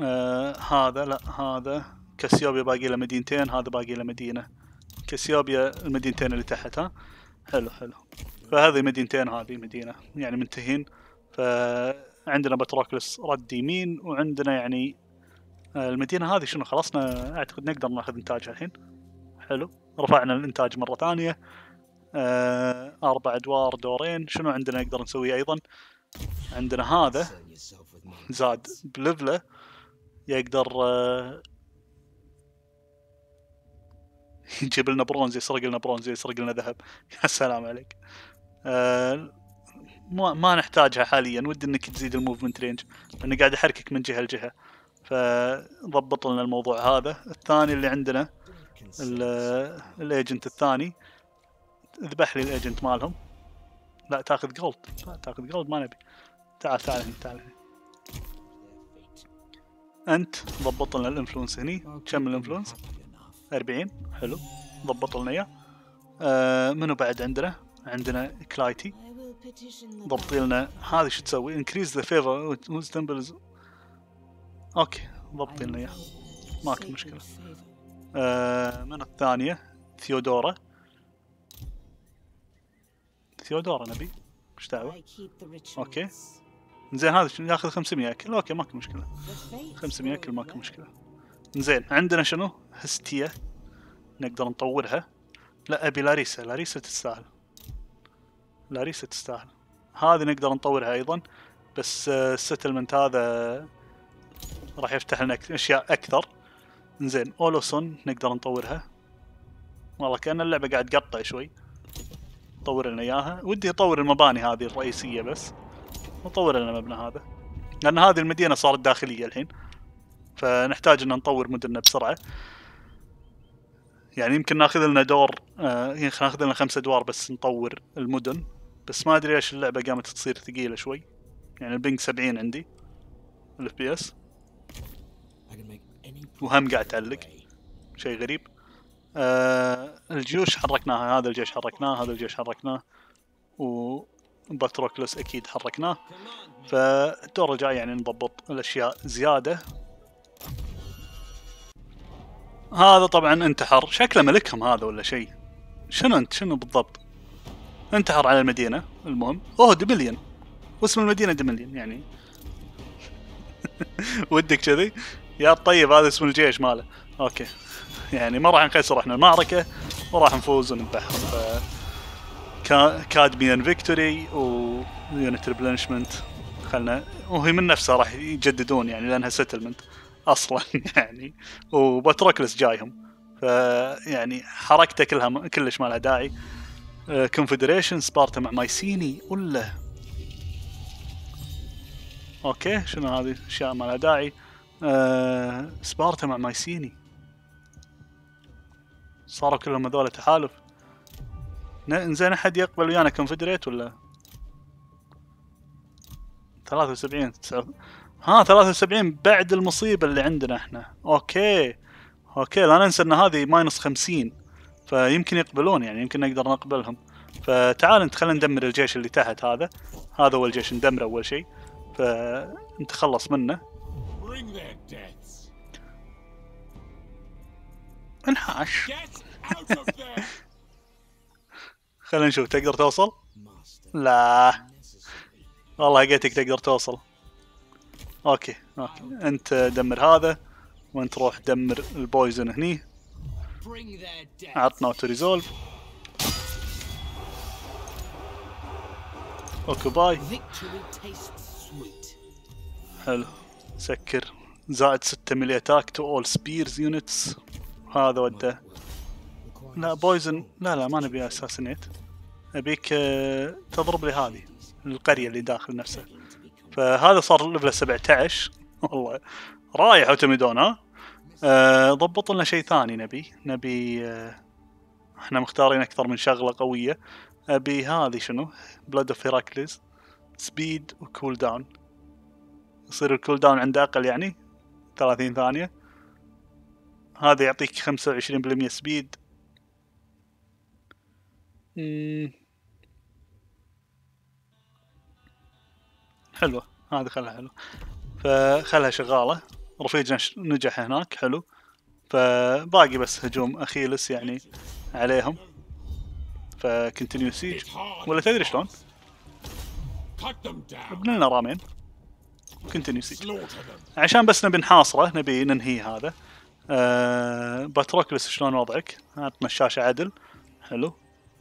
آه هذا لا هذا. كاسيوبيا باقي له مدينتين هذا باقي له مدينة. كاسيوبيا المدينتين اللي تحت ها؟ حلو حلو. فهذه مدينتين هذه مدينة. يعني منتهين. فعندنا بتروكلس رد يمين وعندنا يعني آه، المدينة هذه شنو؟ خلصنا أعتقد نقدر ناخذ إنتاجها الحين. حلو. رفعنا الإنتاج مرة ثانية. آه، أربع أدوار دورين. شنو عندنا نقدر نسويه أيضا؟ عندنا هذا زاد ب level ه يقدر آه، يجيب لنا برونز يسرق لنا برونز يسرق لنا ذهب. يا سلام عليك. آه، ما ما نحتاجها حاليا. ودي إنك تزيد ال movement range. لاني قاعد أحركك من جهة لجهة. فضبط لنا الموضوع هذا. الثاني اللي عندنا ال agent الثاني. ذبح لي ال agent مالهم. لا تاخذ gold لا تاخذ gold ما نبي. تعال تعال هنا تعال هنا. انت ضبط لنا ال influence هني. كم ال influence happy enough. 40 حلو. ضبط لنا إياه. آه منو بعد عندنا؟ عندنا كلايتي ضبطي لنا هذه شو تسوي؟ increase the favor okay ضبطي لنا إياه. ماكو. آه من الثانية؟ ثيودورا. ثيودورا نبي. إيش دعوة. okay. زين هذا شنو؟ ياخذ 500 أكل؟ okay ماكو مشكلة. The fates 500 will أكل ماكو. مشكلة. زين عندنا شنو؟ هستية. نقدر نطورها. لا أبي لاريسا. لاريسا تستاهل. لاريسا تستاهل. هذه نقدر نطورها أيضا بس آه، ال settlement هذا راح يفتح لنا أشياء أكثر. زين أولوسون نقدر نطورها. والله كأن اللعبة قاعد تقطع شوي. طور لنا إياها. ودي أطور المباني هذه الرئيسية بس. نطور لنا المبنى هذا. لأن هذه المدينة صارت داخلية الحين. فنحتاج إن نطور مدننا بسرعة. يعني يمكن ناخذ لنا دور آه ناخذ لنا خمسة أدوار بس نطور المدن. بس ما أدري ليش اللعبة قامت تصير ثقيلة شوي. يعني ال ping 70 عندي. ال FPS وهم قاعد تعلق. شيء غريب. آه الجيوش حركناها. هذا الجيش حركناه هذا الجيش حركناه. و باتروكلس أكيد حركناه. فالدور الجاي يعني نضبط الأشياء زيادة. هذا طبعا انتحر. شكله ملكهم هذا ولا شيء؟ شنو انت؟ شنو بالضبط؟ انتحر على المدينة. المهم أوه ديمليون واسم المدينة ديمليون يعني. ودك كذي؟ يا طيب هذا اسم الجيش ماله. okay. يعني ما راح نخسر إحنا المعركة وراح نفوز ونذبحهم ف Ca- Cadmean victory و unit replenishment خلنا وهي من نفسها راح يجددون يعني لأنها settlement أصلا يعني. وبتروكلس جايهم. فيعني حركته كلها م- كلش ما لها داعي. confederation سبارتا مع مايسيني ولا. okay شنو هذه؟ أشياء ما لها داعي. آه، سبارتا مع مايسيني. صاروا كلهم هذول تحالف. ن- زين أحد يقبل ويانا confederate ولا؟ 73 تسعة- ها 73 بعد المصيبة اللي عندنا إحنا. okay. okay لا ننسى إن هذه minus 50 فيمكن يقبلون يعني يمكن نقدر نقبلهم. فتعال أنت خلينا ندمر الجيش اللي تحت هذا. هذا اول جيش ندمره أول شيء. فنتخلص منه. Bring their deaths. انحاش Get out of there. خلينا نشوف تقدر توصل. لا. والله لقيتك تقدر توصل أوكي أوكي أنت دمر هذا وأنت روح دمر البويزن هني. عطنا اوتو ريزولف tastes sweet. حلو سكر. زائد 6 ملي اتاك تو اول سبيرز يونتس هذا وده. لا بويزن لا لا ما نبي اساسنيت أبيك آه، تضرب لي هذه القرية اللي داخل نفسها فهذا صار level 17 والله رايح أوتوميدون ها؟ آه، ضبط لنا شيء ثاني نبي. نبي آه، إحنا مختارين أكثر من شغلة قوية. أبي هذه شنو؟ blood of Heracles speed و cooldown يصير ال cooldown عنده أقل يعني 30 ثانية. هذا يعطيك 25% speed. حلوة. هذه خلها حلو فخلها شغالة. رفيجنا ش- نجح هناك. حلو. فباقي بس هجوم أخيلس يعني عليهم. ف continue siege. ولا تدري شلون؟ Cut them down. ابن لنا ram-ين. continue siege. عشان بس نبي نحاصره نبي ننهي هذا. آه باتروكلس شلون وضعك؟ عطنا الشاشة عدل. حلو.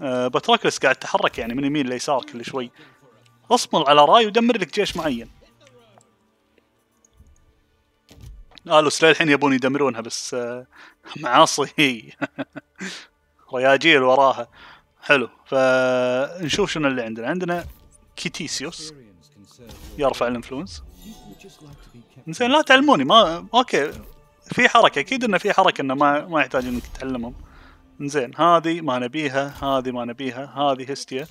آه باتروكلس قاعد تحرك يعني من يمين ليسار كل شوي. اصمل على راي ودمر لك جيش معين. الوس للحين يبون يدمرونها بس آه معاصي. رياجيل وراها. حلو. فنشوف شنو اللي عندنا. عندنا كيتيسيوس يرفع الانفلونس. زين لا تعلموني ما أوكي في حركة أكيد إنه في حركة إنه ما ما يحتاج إنك تتعلمهم زين هذه ما نبيها هذه ما نبيها هذه هستيا.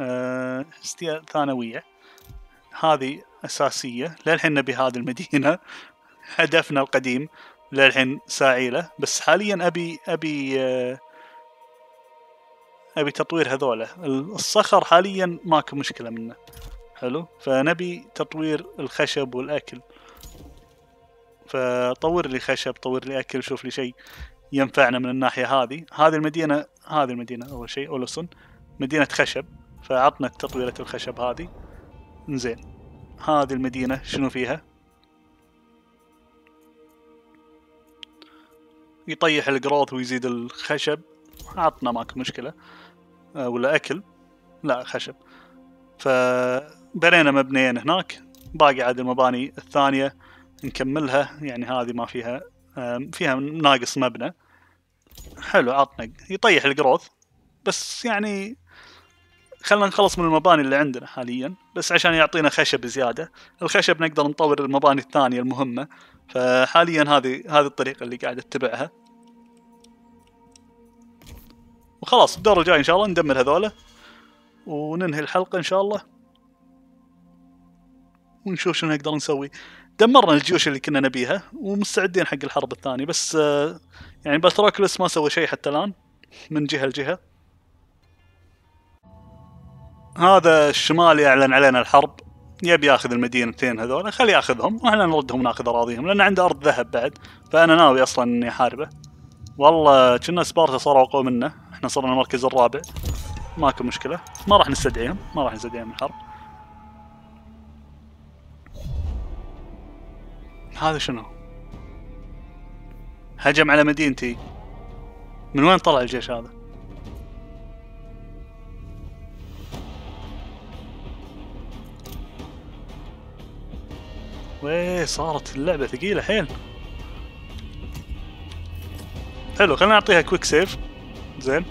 آه هستيا ثانوية. هذه أساسية. للحين نبي هذه المدينة. هدفنا القديم للحين ساعي له بس حاليا ابي أبي آه أبي تطوير هذولا. الصخر حاليا ماكو مشكلة منه. حلو. فنبي تطوير الخشب والأكل. فطور لي خشب طور لي أكل شوف لي شيء ينفعنا من الناحية هذه. هذه المدينة هذه المدينة أول شيء أولسون. مدينة خشب فعطنا تطويرة الخشب هذه. زين هذه المدينة شنو فيها؟ يطيح الجروث ويزيد الخشب. عطنا ماكو مشكلة. آه، ولا أكل. لا خشب. فبنينا مبنيين هناك. باقي عاد المباني الثانية نكملها. يعني هذه ما فيها فيها ناقص مبنى. حلو عطنا يطيح الجروث بس يعني خلنا نخلص من المباني اللي عندنا حاليا. بس عشان يعطينا خشب زيادة. الخشب نقدر نطور المباني الثانية المهمة. فحاليا هذه هذه الطريقة اللي قاعد اتبعها. وخلاص الدور الجاي إن شاء الله ندمر هذولا. وننهي الحلقة إن شاء الله. ونشوف شنو نقدر نسوي. دمرنا الجيوش اللي كنا نبيها ومستعدين حق الحرب الثانية بس آه، يعني باتروكلس ما سوى شيء حتى الآن من جهة لجهة. هذا الشمال يعلن علينا الحرب يبي ياخذ المدينتين هذول خليه ياخذهم وإحنا نردهم ناخذ أراضيهم لأن عنده أرض ذهب بعد فأنا ناوي أصلا إني أحاربه. والله كنا سبارتا صاروا اقوى منا إحنا صرنا المركز الرابع. ماكو مشكلة ما راح نستدعيهم ما راح نستدعيهم الحرب. هذا شنو؟ هجم على مدينتي. من وين طلع الجيش هذا؟ ويه صارت اللعبة ثقيلة حيل. حلو خلينا نعطيها quick save زين.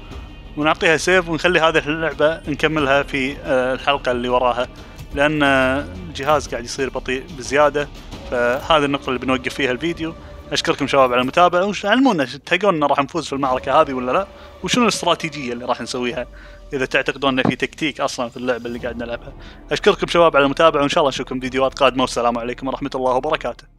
ونعطيها save ونخلي هذه اللعبة نكملها في آه، الحلقة اللي وراها. لأن آه، الجهاز قاعد يصير بطيء بزيادة. فهذه النقطة اللي بنوقف فيها الفيديو. أشكركم شباب على المتابعة. وش علمونا تلقون راح نفوز في المعركة هذه ولا لا؟ وشنو الاستراتيجية اللي راح نسويها إذا تعتقدون أن في تكتيك أصلا في اللعبة اللي قاعد نلعبها؟ أشكركم شباب على المتابعة وإن شاء الله نشوفكم فيديوهات قادمة. والسلام عليكم ورحمة الله وبركاته.